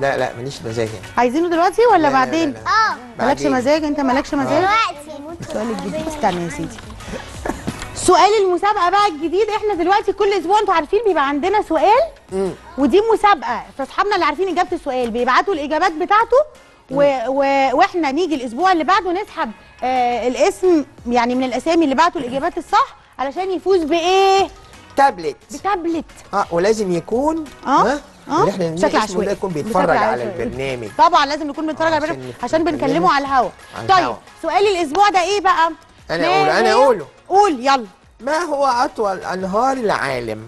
لا لا ماليش مزاج يعني. عايزينه دلوقتي ولا لا، لا، بعدين؟ لا، آه. مالكش. مزاج؟ انت مالكش مزاج؟ دلوقتي. السؤال الجديد. استنى يا سيدي. سؤال المسابقة بقى الجديد. إحنا دلوقتي كل أسبوع أنتوا عارفين بيبقى عندنا سؤال. مم. ودي مسابقة. فاصحابنا اللي عارفين إجابة السؤال بيبعتوا الإجابات بتاعته. و... و... وإحنا نيجي الأسبوع اللي بعده نسحب آه الاسم يعني من الأسامي اللي بعتوا الإجابات الصح علشان يفوز بإيه؟ تابلت. بتابلت. آه ولازم يكون آه. ها؟ آه اللي إحنا بشكل عشوائي. يكون بيتفرج على. البرنامج. طبعا لازم نكون بنتفرج على البرنامج عشان بنكلمه نكلمه على الهوا. طيب الهوا. سؤال الأسبوع ده إيه بقى؟ أنا أقوله أنا أقوله. قول يلا. ما هو أطول أنهار العالم؟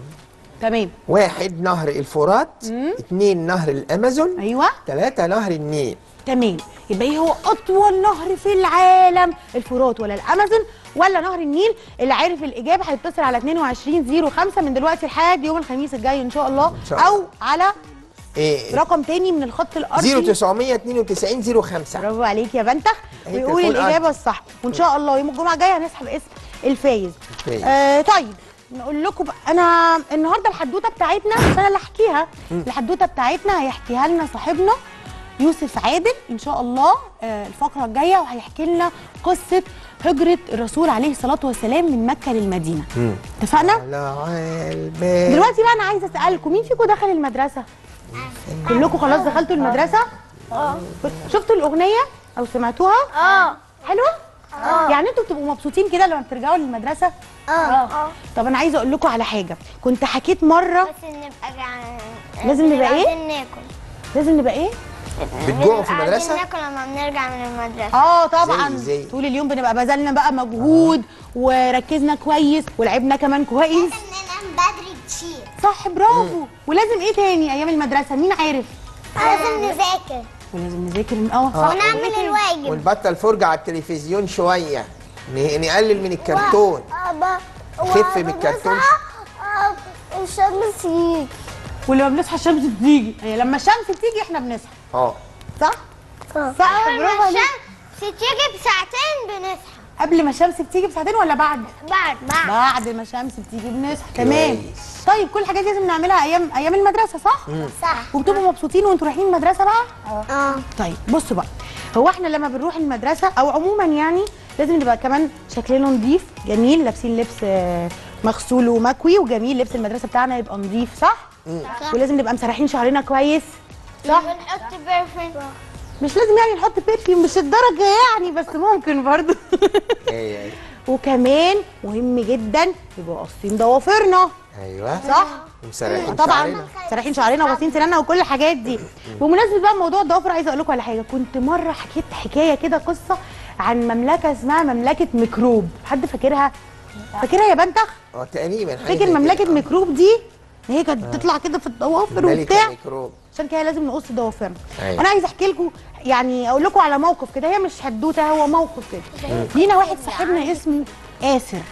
تمام. واحد نهر الفرات اثنين نهر الأمازون أيوه. ثلاثة نهر النيل. تمام. يبقى إيه هو أطول نهر في العالم؟ الفرات ولا الأمازون؟ ولا نهر النيل اللي عارف الإجابة هيتصل على 2205 من دلوقتي لحد يوم الخميس الجاي إن شاء الله. إن شاء الله. أو على إيه. رقم تاني من الخط الأرضي. 0992 05 برافو عليك يا بنتخ أي ويقول الإجابة. الصح. وإن شاء الله يوم الجمعة الجايه هنسحب اسم الفايز. آه طيب نقول لكم بقى أنا النهارده الحدوتة بتاعتنا أنا اللي أحكيها. الحدوتة بتاعتنا هيحكيها لنا صاحبنا يوسف عادل إن شاء الله آه الفقرة الجاية وهيحكي لنا قصة هجرة الرسول عليه الصلاة والسلام من مكة للمدينة. اتفقنا؟ دلوقتي بقى أنا عايزة أسألكم مين فيكم دخل المدرسة؟ كلكم خلاص دخلتوا المدرسة؟ آه. شفتوا الأغنية أو سمعتوها؟ آه. حلوة؟ آه. يعني أنتوا بتبقوا مبسوطين كده لما بترجعوا للمدرسة؟ آه. طب أنا عايزة أقول لكم على حاجة كنت حكيت مرة بس نبقى جعان لازم نبقى إيه؟ ناكل. لازم نبقى إيه؟ بتجوعوا في عايزين المدرسة؟ ناكل لما بنرجع من المدرسة. آه طبعا. زي- زي. طول اليوم بنبقى بذلنا بقى مجهود وركزنا كويس ولعبنا كمان كويس. ننام بدري كتير. صح برافو. ولازم إيه تاني أيام المدرسة؟ مين عارف؟ لازم نذاكر. ولازم نذاكر آه. صح ونعمل الواجب. ونبطل فرجة على التلفزيون شوية. ن- نقلل من الكرتون. خف من الكرتون. الشمس يجي ولما بنصحى الشمس بتيجي. هي لما الشمس تيجي إحنا بنصحى. آه. صح؟ صح. أول برافو ما الشمس تيجي بساعتين بنصحى. قبل ما الشمس بتيجي بساعتين ولا بعد؟ بعد بعد. بعد ما الشمس بتيجي بنصحى. تمام. طيب كل الحاجات دي لازم نعملها أيام أيام المدرسة صح؟ صح. وبتبقوا مبسوطين وأنتوا رايحين المدرسة بقى؟ آه. طيب بصوا بقى. هو إحنا لما بنروح المدرسة أو عموما يعني لازم نبقى كمان شكلنا نظيف جميل لابسين لبس آه، مغسول ومكوي وجميل لبس المدرسة بتاعنا يبقى نظيف صح صح؟ ولازم نبقى مسرحين شعرنا كويس صح؟ ونحط برفين مش لازم يعني نحط بيرفيوم مش الدرجة يعني بس ممكن برضو. إيه وكمان مهم جدا يبقوا قاصين ضوافرنا. أيوه. صح؟ ومسرحين طبعا. شعرنا. سراحين شعرنا وغاسلين سناننا وكل الحاجات دي. بمناسبه بقى موضوع الضوافر عايزة أقول لكم على حاجة. كنت مرة حكيت حكاية كده قصة عن مملكة اسمها مملكة ميكروب. حد فاكرها؟ فاكرها يا بنتخ؟ آه تقريبا فاكر مملكة كده. ميكروب دي؟ هي كانت بتطلع كده في الضوافر وبتاع. عشان كده لازم نقص ضوافرنا. أيوة. أنا عايزة أحكي لكم يعني أقول لكم على موقف كده. هي مش حدوتة هو موقف كده. لينا واحد صاحبنا اسمه آسر.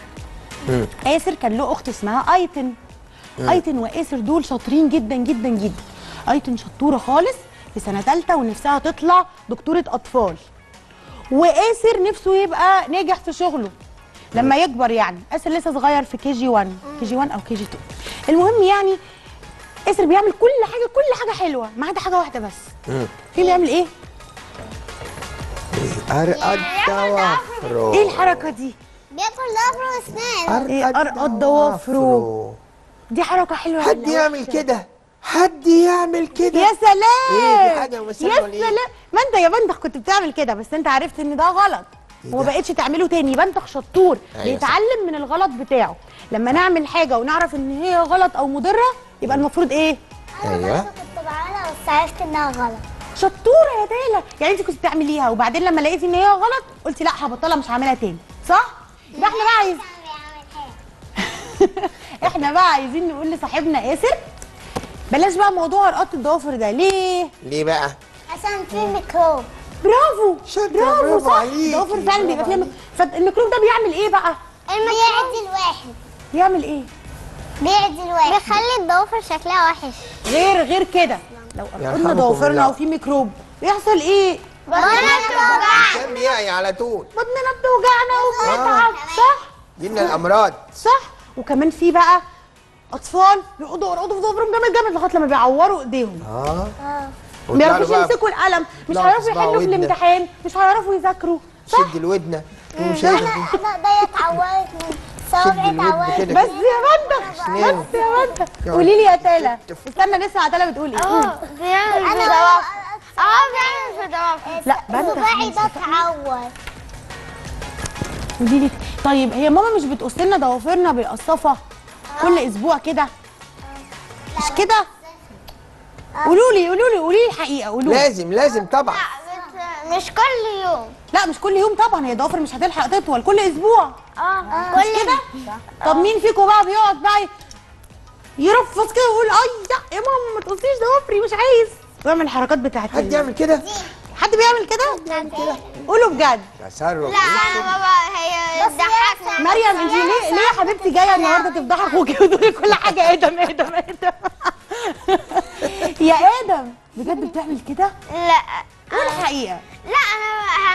مم. آسر كان له أخت اسمها أيتن. أيتن وآسر دول شاطرين جدا جدا جدا. أيتن شطورة خالص في سنة ثالثه ونفسها تطلع دكتورة أطفال. وآسر نفسه يبقى ناجح في شغله. لما يكبر يعني. آسر لسه صغير في كي جي 1 كي جي 1 أو كي جي 2 المهم يعني أسر بيعمل كل حاجة كل حاجة حلوة ما عدا حاجة واحدة بس. في بيعمل إيه؟ أرقض ضوافره إيه الحركة دي؟ بياكل ضفر وأسنان. إيه أرقض ضوافره دي حركة حلوة. حد يعمل؟ كده؟ حد يعمل كده؟ يا سلام! إيه في حاجة مثلا يا سلام! ما أنت يا بنتخ كنت بتعمل كده بس أنت عرفت إن ده غلط. وما ده؟ بقتش تعمله تاني بنتخ شطور أيوة بيتعلم من الغلط بتاعه. لما نعمل حاجة ونعرف إن هي غلط أو مضرة يبقى المفروض إيه؟ أيوه. كنت بعملها بس عرفت إنها غلط. شطورة يا تالا يعني أنت كنت بتعمليها وبعدين لما لقيتي إن هي غلط قلتي لأ هبطلها مش هعملها تاني. صح؟ ده إحنا بقى عايز إحنا بقى عايزين نقول لصاحبنا ياسر بلاش بقى موضوع رقاط الضوافر ده. ليه؟ ليه بقى؟ عشان في ميكروب. برافو! برافو برافو صح؟ الضوافر فعلا بيبقى برافو فيها فالميكروب ده بيعمل إيه بقى؟ بيعدي الواحد. بيعمل إيه؟ بيعدي الواحد. بيخلي الضوافر شكلها وحش. غير غير كده. لو قلنا ضوافرنا. وفي ميكروب بيحصل إيه؟ كان بيعي على طول. بطننا بتوجعنا وبنتعب صح؟ جبنا الأمراض. صح؟ وكمان في بقى أطفال بيقعدوا يرقضوا في ضوافرهم جامد جامد لغاية لما بيعوروا إيديهم. آه. ما بقى يمسكوا القلم. مش لا، هيعرفوا يحلوا في. الامتحان. مش هيعرفوا يذاكروا. صح؟ شد الودنة. تقوم شايل أنا أنا ايديا اتعورت من صوابعي. بس يا سنان. بس يا بنتك قولي لي يا تالا استنى نسمع تالا بتقول إيه. قولي. بيعمل في أنا أه بيعمل في لا بنتك صباعي ده اتعور قولي لي. طيب هي ماما مش بتقص لنا ضوافرنا بالقصافة كل أسبوع كده؟ مش كده؟ قولوا لي قولوا لي قولي لي الحقيقة قولوا لازم لازم طبعا. مش كل يوم. لا مش كل يوم طبعا هي ضوافر مش هتلحق تطول كل أسبوع. آه مش كده؟ طب مين فيكم بقى بيقعد بقى يرفض كده ويقول أي يا ماما ما تقصيش ضوافري مش عايز. ويعمل الحركات بتاعت حد يعمل كده؟ حد بيعمل كده؟ قولوا بجد. تصرف أنا بابا هي ضحكنا. مريم انت ليه ليه يا حبيبتي جاية النهارده تفضحي اخوكي وتقولي كل حاجة؟ آدم آدم آدم يا آدم بجد بتعمل كده؟ لا. قول الحقيقة؟ لا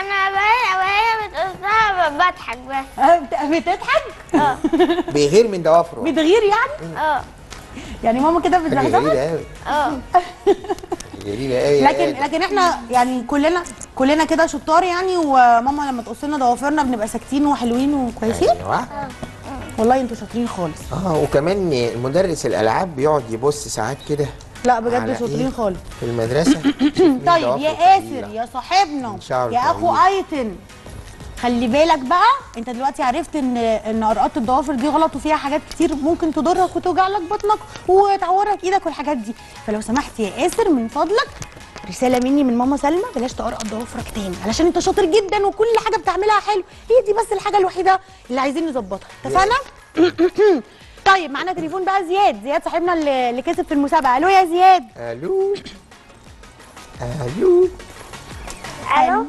أنا أنا وهي بتقصها بضحك بس. آه، بت- بتضحك؟ بيغير من ضوافره بتغير يعني؟ آه. يعني ماما كده قوي. آه. غريبة قوي لكن لكن إحنا يعني كلنا كلنا كده شطار يعني وماما لما تقص لنا ضوافرنا بنبقى ساكتين وحلوين وكويسين. أيوه. والله أنتوا شاطرين خالص. آه وكمان مدرس الألعاب بيقعد يبص ساعات كده لا بجد إيه؟ شاطرين خالص. في المدرسة. طيب يا آسر يا صاحبنا يا أخو. أيتن. خلي بالك بقى انت دلوقتي عرفت ان ان ارقات الضوافر دي غلط وفيها حاجات كتير ممكن تضرك وتوجع لك بطنك وتعورك إيدك والحاجات دي. فلو سمحت يا آسر من فضلك رسالة مني من ماما سلمى بلاش تقرقط ضوافرك تاني علشان انت شاطر جدا وكل حاجة بتعملها حلو. هي دي بس الحاجة الوحيدة اللي عايزين نظبطها. اتفقنا؟ طيب معانا تليفون بقى زياد زياد صاحبنا اللي اللي كسب في المسابقة. ألو يا زياد. ألو. ألو. ألو.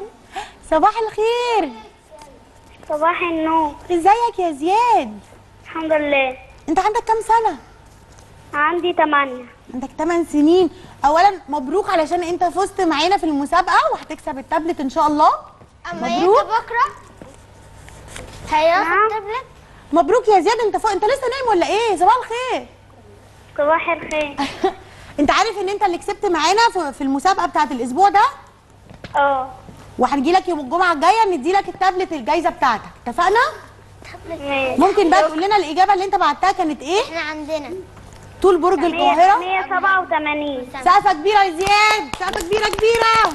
صباح الخير. صباح النور. ازيك يا زياد؟ الحمد لله. انت عندك كام سنة؟ عندي تمانية. عندك 8 سنين. اولا مبروك علشان انت فزت معانا في المسابقة وهتكسب التابلت إن شاء الله. أما مبروك. انت بكرة؟ هياخد تابلت مبروك يا زياد انت فوق. انت لسه نايم ولا إيه؟ صباح الخير. صباح الخير. انت عارف إن انت اللي كسبت معانا في- في المسابقة بتاعت الأسبوع ده؟ آه. وهنجي لك يوم الجمعة الجاية ندي لك التابلت الجايزة بتاعتك. اتفقنا؟ ممكن بقى تقول لنا الإجابة اللي انت بعتها كانت إيه؟ إحنا عندنا. طول برج القاهرة. 187 سقفة كبيرة يا زياد. سقفة كبيرة كبيرة.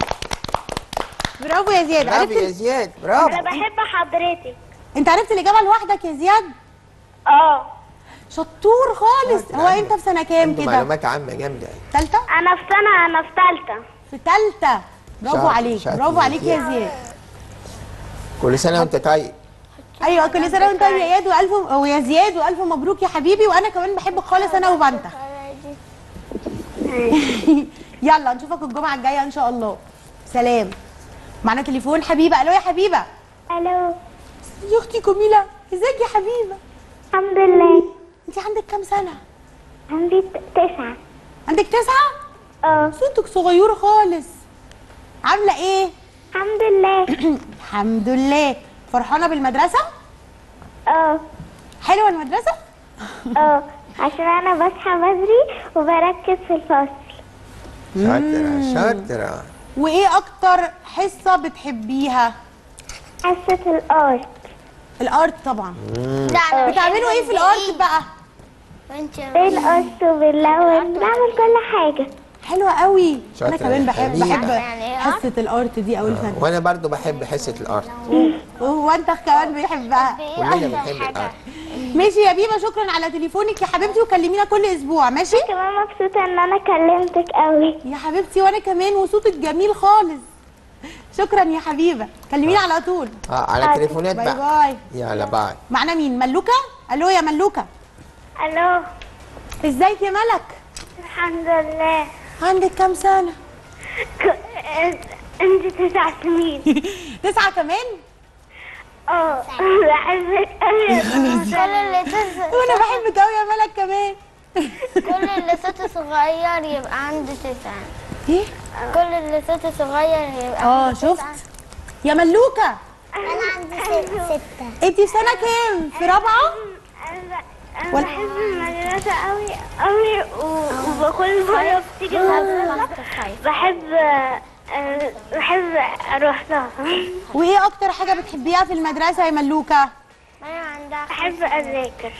برافو يا زياد. برافو يا زياد. برافو. أنا بحب حضرتك. انت عرفت الإجابة لوحدك يا زياد؟ آه. شطور خالص. هو انت في سنة كام كده؟ معلومات عامة جامدة. ثالثه أنا في سنة أنا في تالتة. في ثالثه برافو عليك برافو يا عليك يا زياد. كل سنة وأنت طيب. أيوه كل سنة وأنت طيب. يا زياد وألف ويا زياد وألف مبروك يا حبيبي وأنا كمان بحبك خالص أنا وبنتك. يلا نشوفك الجمعة الجاية إن شاء الله. سلام. معانا تليفون حبيبة. ألو يا حبيبة. ألو. يا أختي جميله إزيك يا حبيبة؟ الحمد لله. أنت عندك كام سنة؟ عندي ت- تسعة. عندك تسعة؟ آه. صوتك صغيرة خالص. عاملة إيه؟ الحمد لله. الحمد لله. فرحانة بالمدرسة؟ آه. حلوة المدرسة؟ آه. عشان أنا بصحى بدري وبركز في الفصل. شاطرة شاطرة. وإيه أكتر حصة بتحبيها؟ حصة ال art ال art طبعا. لا بتعملوا إيه في ال art بقى؟ بالقص وباللون. بعمل كل حاجة. حلوة قوي. أنا كمان يا بحب حبيبي. بحب حصة ال art دي أو الفن. وأنا برضو بحب حصة ال art. وأنت كمان بيحبها. كلنا بنحب ال art. ماشي يا بيبه شكرا على تليفونك يا حبيبتي وكلمينا كل أسبوع. ماشي؟ كمان مبسوطة إن أنا كلمتك قوي. يا حبيبتي وأنا كمان وصوتك جميل خالص. شكرا يا حبيبة. كلمينا على طول. آه على تليفونات bye بقى. bye يلا bye. معنا مين؟ ملوكة؟ ألو يا ملوكة. ألو. إزيك يا ملك؟ الحمد لله. عندك كام سنة؟ عندي تسع سنين. تسعة كمان؟ آه بحبك قوي كل اللي. وأنا بحبك قوي يا ملك كمان. كل اللي صوته صغير يبقى عنده تسعة إيه؟ كل اللي صوته صغير يبقى آه شفت. تسعة. يا ملوكة. أنا عندي ستة. أنتي في سنة كام؟ في رابعة؟ أنا بحب المدرسة قوي قوي وكل مرة بتيجي المدرسة بحب آه، بحب أروح لها. وإيه أكتر حاجة بتحبيها في المدرسة يا ملوكة؟ بحب أذاكر.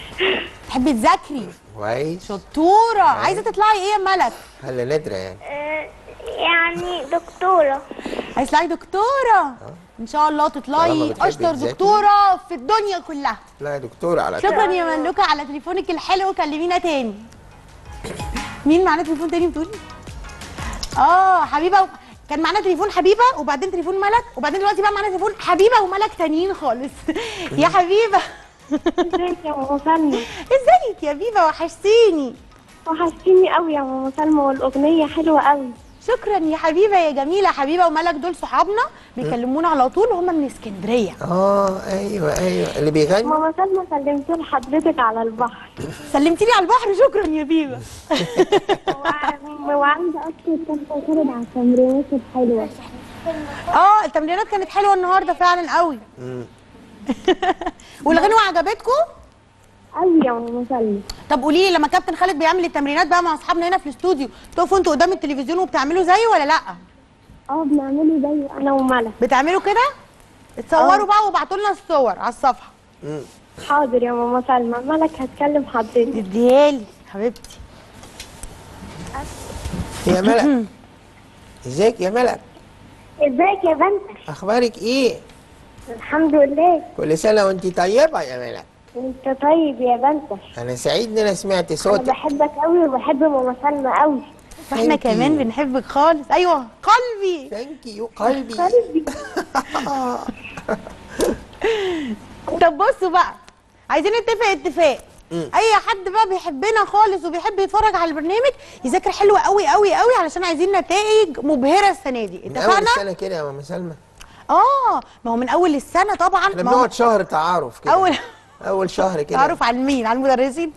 تحبي تذاكري؟ كويس. شطورة. عايزة تطلعي إيه يا ملك؟ هلا ندرة يعني. آه، يعني دكتورة. عايزه تطلعي دكتورة؟ إن شاء الله تطلعي أشطر. دكتورة في الدنيا كلها. لا يا دكتورة على طول شكرا يا ملوكه على تليفونك الحلو. كلمينا تاني. مين معانا تليفون تاني بتقولي؟ آه حبيبة. كان معانا تليفون حبيبة وبعدين تليفون ملك. وبعدين دلوقتي بقى معانا تليفون حبيبة وملك تانيين خالص. يا حبيبة. ازيك يا ماما سلمى؟ ازيك يا بيبه وحشتيني. وحشتيني قوي يا ماما سلمى والأغنية حلوة قوي. شكرا يا حبيبة يا جميلة حبيبة وملك دول صحابنا بيكلمونا على طول وهم من اسكندرية. آه أيوه أيوه. اللي بيغني؟ ماما سلمى سلمت لحضرتك على البحر. سلمتي لي على البحر شكرا يا بيبة. وعندي أكتر على التمرينات الحلوة. آه التمرينات كانت حلوة النهارده فعلا قوي. والغنوه عجبتكم قوي يا ماما سلمى طب قولي لي لما كابتن خالد بيعمل التمرينات بقى مع أصحابنا هنا في الاستوديو تقفوا أنتوا قدام التلفزيون وبتعملوا زيه ولا لأ؟ آه بنعمله زي أنا وملك. بتعملوا كده؟ اتصوروا بقى وابعتوا لنا الصور على الصفحة. حاضر يا ماما سلمى ملك هتكلم حضرتك. اديهالي حبيبتي. يا ملك. ازيك يا ملك؟ ازيك يا بنت أخبارك إيه؟ الحمد لله. كل سنة وانت طيبة يا ملك. انت طيب يا بنت أنا سعيد إن أنا سمعت أنا صوتك. بحبك قوي وبحب ماما سلمى قوي وإحنا Thank كمان you. بنحبك خالص. أيوه قلبي. ثانك يو قلبي. قلبي. طب بصوا بقى عايزين نتفق اتفاق. أي حد بقى بيحبنا خالص وبيحب يتفرج على البرنامج يذاكر حلو قوي قوي قوي علشان عايزين نتائج مبهرة السنة دي. من أول اتفقنا؟ السنة كده يا ماما سلمى. آه ما هو من أول السنة طبعا. إحنا بنقعد شهر تعارف كده. أول أول شهر كده. تعرف على مين؟ على المدرسين.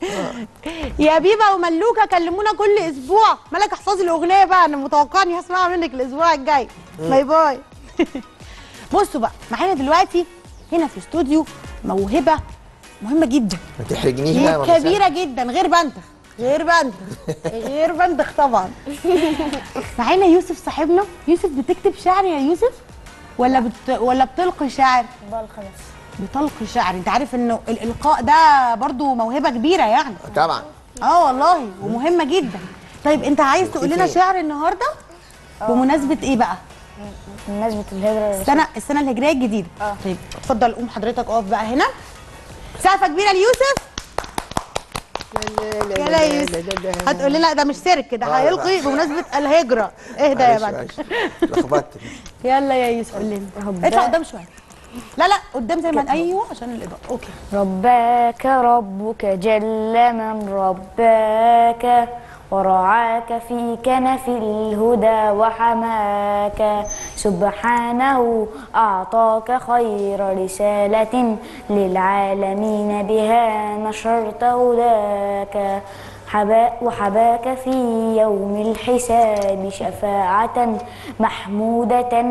يا بيبه وملوكة كلمونا كل أسبوع. ملك احفظي الأغنية بقى أنا متوقعه إني هسمعها منك الأسبوع الجاي. bye bye. بصوا بقى معانا دلوقتي هنا في استوديو موهبة مهمة جدا. ما تحرجنيش بقى. كبيرة جدا غير بنتخ غير بنتخ غير بنتخ طبعا. معانا يوسف صاحبنا يوسف بتكتب شعر يا يوسف؟ ولا بت... ولا بتلقي شعر؟ بلقى بس. بتلقي شعر انت عارف انه الإلقاء ده برضو موهبة كبيرة يعني. طبعا. آه والله ومهمة جدا. طيب انت عايز تقول لنا؟ شعر النهارده؟ بمناسبة إيه بقى؟ بمناسبة الهجرة. السنة السنة الهجرية الجديدة. آه. طيب اتفضل قوم حضرتك اقف بقى هنا. سقفة كبيرة ليوسف. يا يوسف. هتقول لنا ده مش سيرك كده آه، هيلقي. بمناسبة الهجرة. اهدى يا معلش لخبطت. يلا يا يوسف قول لنا اطلع قدام شوية. لا لا قدام زي ما أيوه عشان الإضاءة. أوكي. رباك ربك جل من رباك ورعاك في كنف الهدى وحماك. سبحانه أعطاك خير رسالة للعالمين بها نشرت هداك. حبا وحباك في يوم الحساب شفاعة محمودة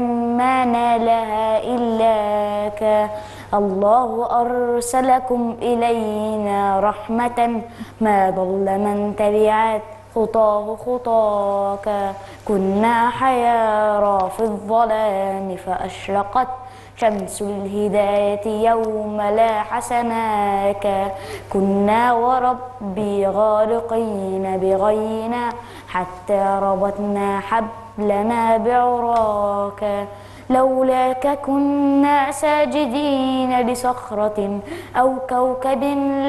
ما نالها إلاك الله أرسلكم إلينا رحمة. ما ضل من تبعت خطاه خطاك. كنا حيارى في الظلام فأشرقت شمس الهداية يوم لا حسناك. كنا وربي غارقين بغينا حتى ربطنا حبلنا بعراك. لولاك كنا ساجدين لصخرة أو كوكب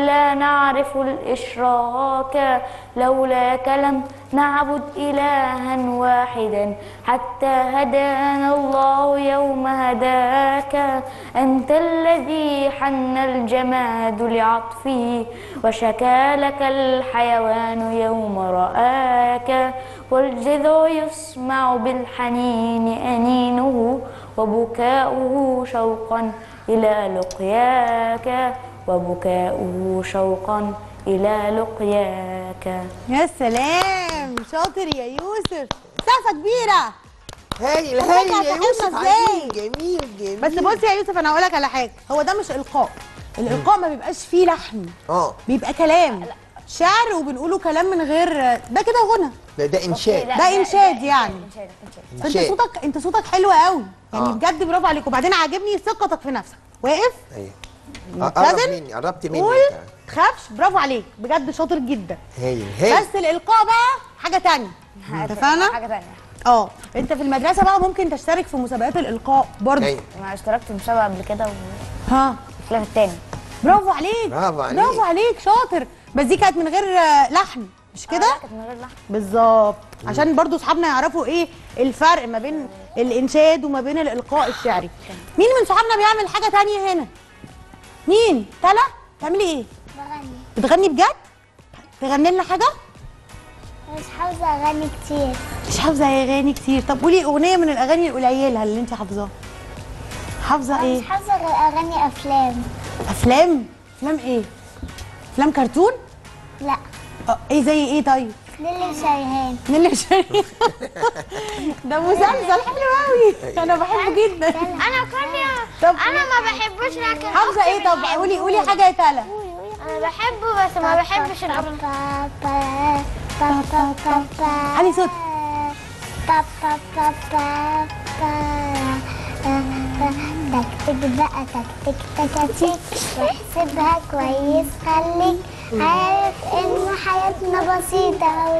لا نعرف الإشراك. لولاك لم نعبد إلها واحدا حتى هدانا الله يوم هداك. أنت الذي حن الجماد لعطفه وشكى لك الحيوان يوم رآك. والجذع يسمع بالحنين أنينه وبكاؤه شوقا إلى لقياك وبكاؤه شوقا إلى لقياك. يا سلام! شاطر يا يوسف. سقفة كبيرة. هايل بس هايل يا يوسف؟ عظيم جميل جميل. بس بص يا يوسف أنا هقول لك على حاجة. هو ده مش إلقاء. الإلقاء ما بيبقاش فيه لحن. آه. بيبقى كلام. شعر وبنقوله كلام من غير ده كده غنى. ده ده إنشاد. ده إنشاد يعني. انت إنشاد. صوتك أنت صوتك حلو قوي. يعني آه. بجد برافو عليك. وبعدين عاجبني ثقتك في نفسك. واقف؟ أيوه. قرب؟ مني قربت مني قول. أنت. تخافش. برافو عليك. بجد شاطر جدا. هايل هايل. بس الإلقاء بقى حاجة تانية. اتفقنا حاجة تانية. آه. أنت في المدرسة بقى ممكن تشترك في مسابقات الإلقاء برضه. أيوة. أنا اشتركت في مسابقة قبل كده ها. وفي التاني. برافو عليك. برافو عليك. برافو عليك. شاطر. بس دي كانت من غير آه، لحن مش كده؟ كانت من غير لحن بالظبط. عشان برضو اصحابنا يعرفوا إيه الفرق ما بين الإنشاد وما بين الإلقاء الشعري. مين من صحابنا بيعمل حاجة تانية هنا؟ مين؟ تلا تعملي إيه؟ بغني. بتغني بجد؟ تغني لنا حاجة؟ مش حافظة أغاني كتير. مش حافظة أغاني كتير. طب قولي أغنية من الأغاني القليلة اللي أنت حافظاها. حافظة إيه مش حافظة غير أغاني أفلام. أفلام؟ أفلام إيه؟ افلام كرتون لا آه إيه زي إيه طيب نيلي شريهان نيلي شريهان ده مسلسل حلو قوي أنا بحبه جدا أنا كونيا طب أنا ما بحبوش لكن حافظه إيه طب قولي قولي حاجة يا تالا أنا بحبه بس ما بحبش الاغاني علي صوت تكتك بقى تكتك تكاتيك واحسبها كويس خليك عارف ان حياتنا بسيطة.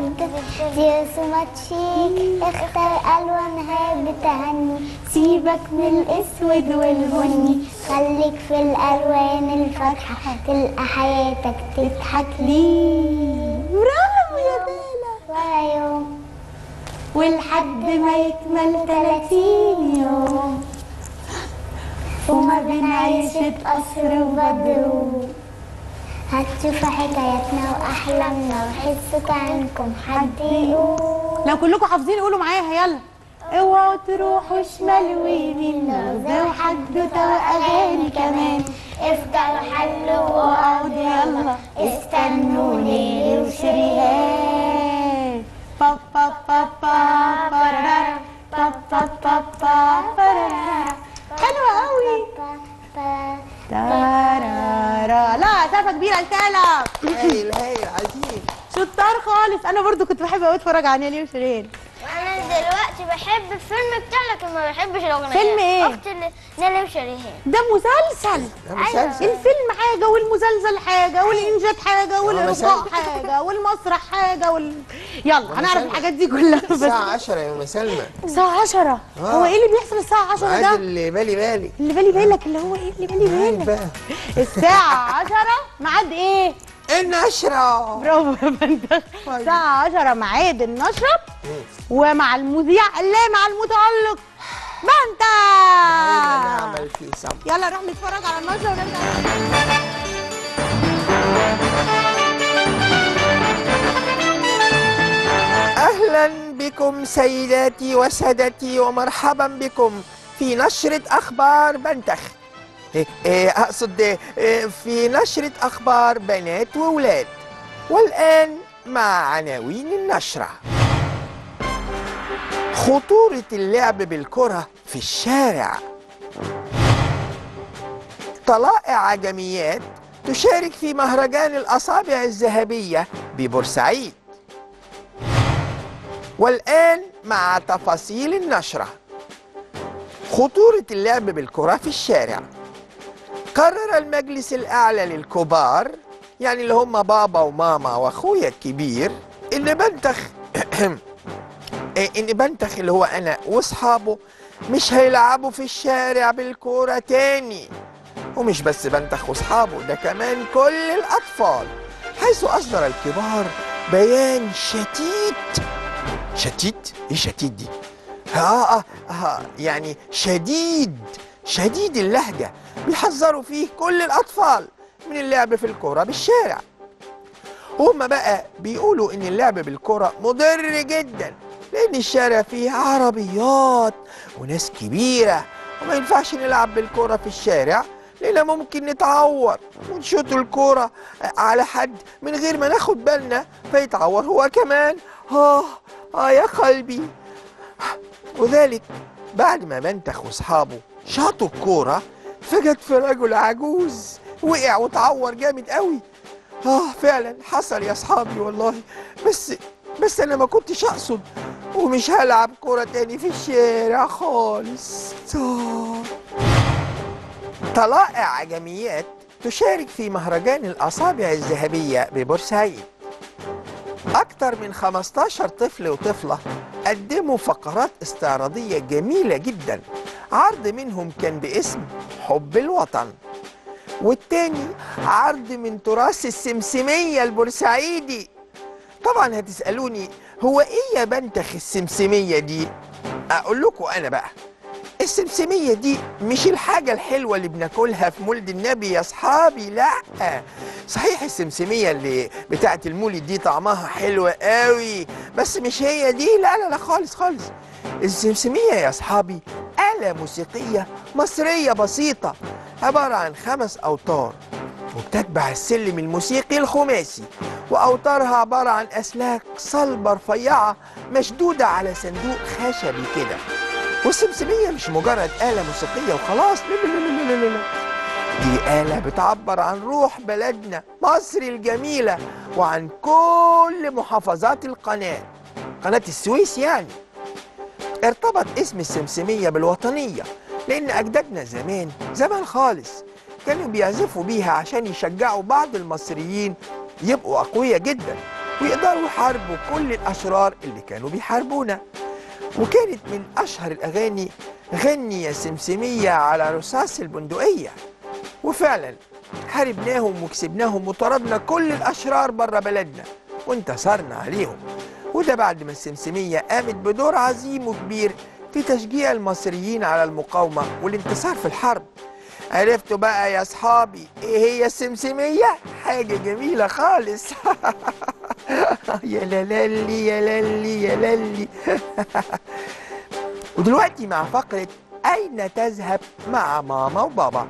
دي رسومات شيك اختار الوانها بتهني. سيبك من الأسود والبني خليك في الألوان الفاتحة. تلقى حياتك تضحك ليه برافو يا تالا ولا يوم ولحد ما يكمل 30 يوم. وما بين عيشة قصر وبدر هتشوفوا حكاياتنا وأحلامنا وحسوا عنكم حد يقول لو كلكم حافظين قولوا معايا يلا اوعوا تروحوا شمال ويمين لو حدوته واغاني كمان افتحوا حل وقعدوا يلا استنوني وشريهان با با با با برارا با با با با برارا حلوة قوي. تارارا لا سقفة كبيرة لتالا هايل هايل عظيم شطار خالص. أنا برضو كنت بحب قوي أتفرج على نيلي وشيرين. أنا دلوقتي بحب الفيلم بتاع لكن ما بحبش الأغنية فيلم إيه؟ أخت نيلي وشريهان ده مسلسل ده مسلسل. الفيلم حاجة والمسلسل حاجة والإنجاد حاجة والإلقاء مسلسل. حاجة والمسرح حاجة وال... يلا هنعرف. الحاجات دي كلها بس الساعة 10 يا أم سلمى الساعة 10 آه. هو إيه اللي بيحصل الساعة 10 عاد ده؟ اللي بالي بالي اللي بالي بالك اللي هو إيه اللي بالي بالك بقى الساعة 10 ميعاد إيه؟ النشرة. برافو يا بنت الساعة 10 ميعاد النشرة. ومع المذيع لا مع المتألق. بنتا. يلا نروح نتفرج على النشرة ونرجع. أهلا بكم سيداتي وسادتي ومرحبا بكم في نشرة أخبار بنتخ أقصد إيه في نشرة أخبار بنات وولاد. والآن مع عناوين النشرة. خطورة اللعب بالكرة في الشارع. طلائع عجميات تشارك في مهرجان الأصابع الذهبية ببورسعيد. والآن مع تفاصيل النشرة. خطورة اللعب بالكرة في الشارع. قرر المجلس الأعلى للكبار يعني اللي هم بابا وماما وأخويا الكبير إن بنتخ إيه، إن بنتخ اللي هو أنا وأصحابه مش هيلعبوا في الشارع بالكورة تاني. ومش بس بنتخ وأصحابه ده كمان كل الأطفال حيث أصدر الكبار بيان شتيت. شتيت؟ إيه شتيت دي؟ آه آه, آه يعني شديد. شديد اللهجة بيحذروا فيه كل الأطفال من اللعب في الكورة بالشارع. هما بقى بيقولوا إن اللعب بالكرة مضر جدا لأن الشارع فيه عربيات وناس كبيرة وما ينفعش نلعب بالكرة في الشارع لأن ممكن نتعور ونشوط الكرة على حد من غير ما ناخد بالنا فيتعور هو كمان. آه آه يا قلبي. وذلك بعد ما منتخ وأصحابه شاطوا الكورة فجت في رجل عجوز وقع وتعور جامد قوي. آه فعلا حصل يا أصحابي والله. بس بس أنا ما كنتش أقصد ومش هلعب كرة تاني في الشارع خالص. آه. طلائع عجميات تشارك في مهرجان الأصابع الذهبية ببورسعيد. أكثر من 15 طفل وطفلة قدموا فقرات استعراضية جميلة جدا. عرض منهم كان باسم حب الوطن. والتاني عرض من تراث السمسمية البورسعيدي. طبعا هتسألوني هو إيه يا بنتخ السمسمية دي؟ أقول لكم أنا بقى. السمسمية دي مش الحاجة الحلوة اللي بناكلها في مولد النبي يا أصحابي لا. صحيح السمسمية اللي بتاعت المولد دي طعمها حلو قوي بس مش هي دي لا لا لا خالص خالص. السمسمية يا أصحابي آلة موسيقية مصرية بسيطة عبارة عن خمس أوتار وبتتبع السلم الموسيقي الخماسي وأوتارها عبارة عن أسلاك صلبة رفيعة مشدودة على صندوق خشبي كده. والسمسمية مش مجرد آلة موسيقية وخلاص. لا لا لا لا لا. دي آلة بتعبر عن روح بلدنا مصر الجميلة وعن كل محافظات القناة. قناة السويس يعني. ارتبط اسم السمسمية بالوطنية لأن أجدادنا زمان زمان خالص كانوا بيعزفوا بيها عشان يشجعوا بعض المصريين يبقوا أقوياء جدا ويقدروا يحاربوا كل الأشرار اللي كانوا بيحاربونا. وكانت من أشهر الأغاني غني يا سمسمية على رصاص البندقية. وفعلا حاربناهم وكسبناهم وطردنا كل الأشرار بره بلدنا وانتصرنا عليهم. وده بعد ما السمسمية قامت بدور عظيم وكبير في تشجيع المصريين على المقاومة والانتصار في الحرب. عرفتوا بقى يا أصحابي إيه هي السمسمية؟ حاجة جميلة خالص. يا لالي يا لالي يا لالي ودلوقتي مع فقرة أين تذهب مع ماما وبابا؟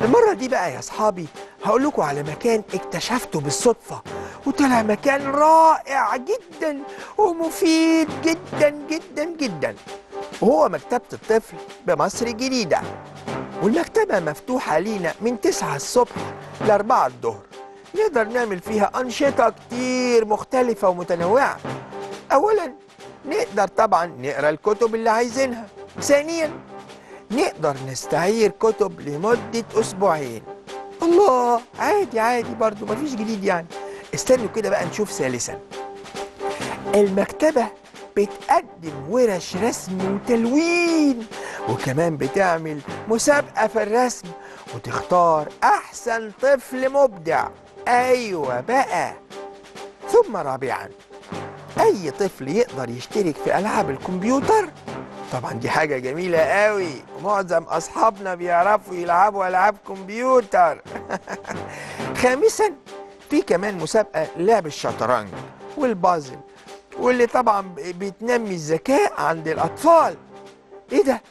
المرة دي بقى يا أصحابي هقول لكم على مكان اكتشفته بالصدفة وطلع مكان رائع جدا ومفيد جدا جدا جدا. وهو مكتبة الطفل بمصر الجديدة والمكتبة مفتوحة لينا من 9 الصبح ل 4 الظهر. نقدر نعمل فيها أنشطة كتير مختلفة ومتنوعة. أولا نقدر طبعا نقرأ الكتب اللي عايزينها. ثانيا نقدر نستعير كتب لمدة أسبوعين. الله! عادي عادي برضو مفيش جديد يعني. استنوا كده بقى نشوف ثالثا. المكتبة بتقدم ورش رسم وتلوين وكمان بتعمل مسابقة في الرسم وتختار أحسن طفل مبدع. أيوة بقى. ثم رابعا أي طفل يقدر يشترك في ألعاب الكمبيوتر؟ طبعا دي حاجة جميلة قوي ومعظم أصحابنا بيعرفوا يلعبوا ألعاب كمبيوتر. خامسا في كمان مسابقة لعب الشطرنج والبازل واللي طبعا بتنمي الذكاء عند الأطفال. إيه ده؟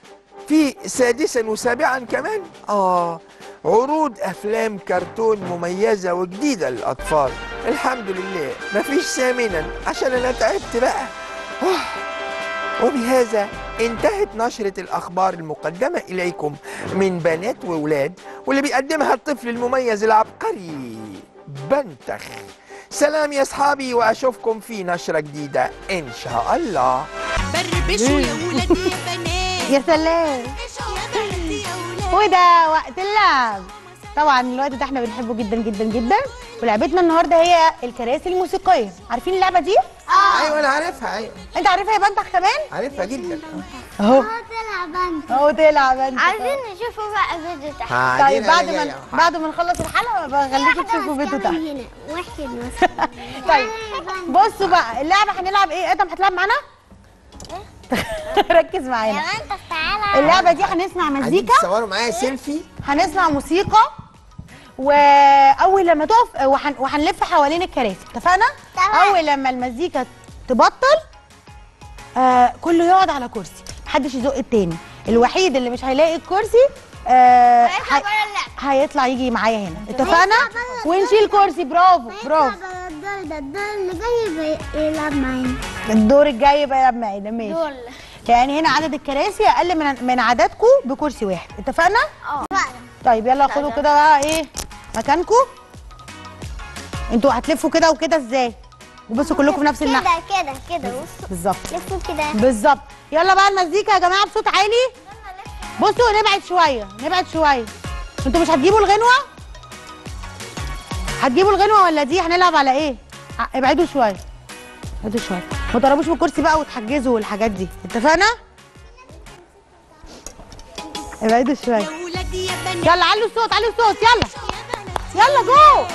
في سادسا وسابعا كمان؟ آه عروض أفلام كرتون مميزة وجديدة للأطفال. الحمد لله مفيش ثامنا عشان أنا تعبت بقى. وبهذا انتهت نشرة الأخبار المقدمة إليكم من بنات وولاد واللي بيقدمها الطفل المميز العبقري بنتخ. سلام يا أصحابي وأشوفكم في نشرة جديدة إن شاء الله. بربشوا يا ولاد يا بنات. يا سلام. وده وقت اللعب. طبعا الوقت ده إحنا بنحبه جدا جدا جدا. ولعبتنا النهارده هي الكراسي الموسيقية. عارفين اللعبة دي؟ أيوة أنا عارفها أيوة. أنت عارفها يا بنتك كمان؟ عارفها جدا. أهو. طلع بنت أهو تلعب أنت. عايزين نشوفوا بقى فيديو تحت. طيب بعد. ما بعد ما نخلص الحلقة بخليكم تشوفوا فيديو تحت. هنا. واحد طيب بصوا بقى اللعبة هنلعب إيه؟ آدم هتلعب معانا؟ ركز معانا. انت تعالى. اللعبة دي هنسمع مزيكا. تصوروا معايا سيلفي. هنسمع موسيقى. وأول لما تقف وهن... وهنلف حوالين الكراسي. اتفقنا؟ تمام. أول لما المزيكا تبطل آه كله يقعد على كرسي. محدش يزق التاني. الوحيد اللي مش هيلاقي الكرسي آه هيطلع يجي معايا هنا. اتفقنا؟ ونشيل كرسي. برافو برافو. ده الدور اللي جاي بيلعب معانا. الدور الجاي بقى يلعب معانا ماشي. دول يعني هنا عدد الكراسي أقل من من عددكم بكرسي واحد. اتفقنا؟ آه. طيب يلا خدوا كده بقى إيه مكانكم. أنتوا هتلفوا كده وكده إزاي؟ وبصوا كلكم في نفس الناحيه كده كده كده. بصوا. بالظبط. لفوا كده. بالظبط. يلا بقى المزيكا يا جماعة بصوت عالي. بصوا نبعد شوية نبعد شوية. أنتوا مش هتجيبوا الغنوة؟ هتجيبوا الغنوة ولا دي؟ هنلعب على إيه؟ ابعدوا شوية. ابعدوا شوية. ما تقربوش من الكرسي بقى وتحجزوا والحاجات دي. اتفقنا؟ ابعدوا شوية. يا ولاد يا بنات يلا علوا الصوت علوا الصوت. يلا. يلا جو.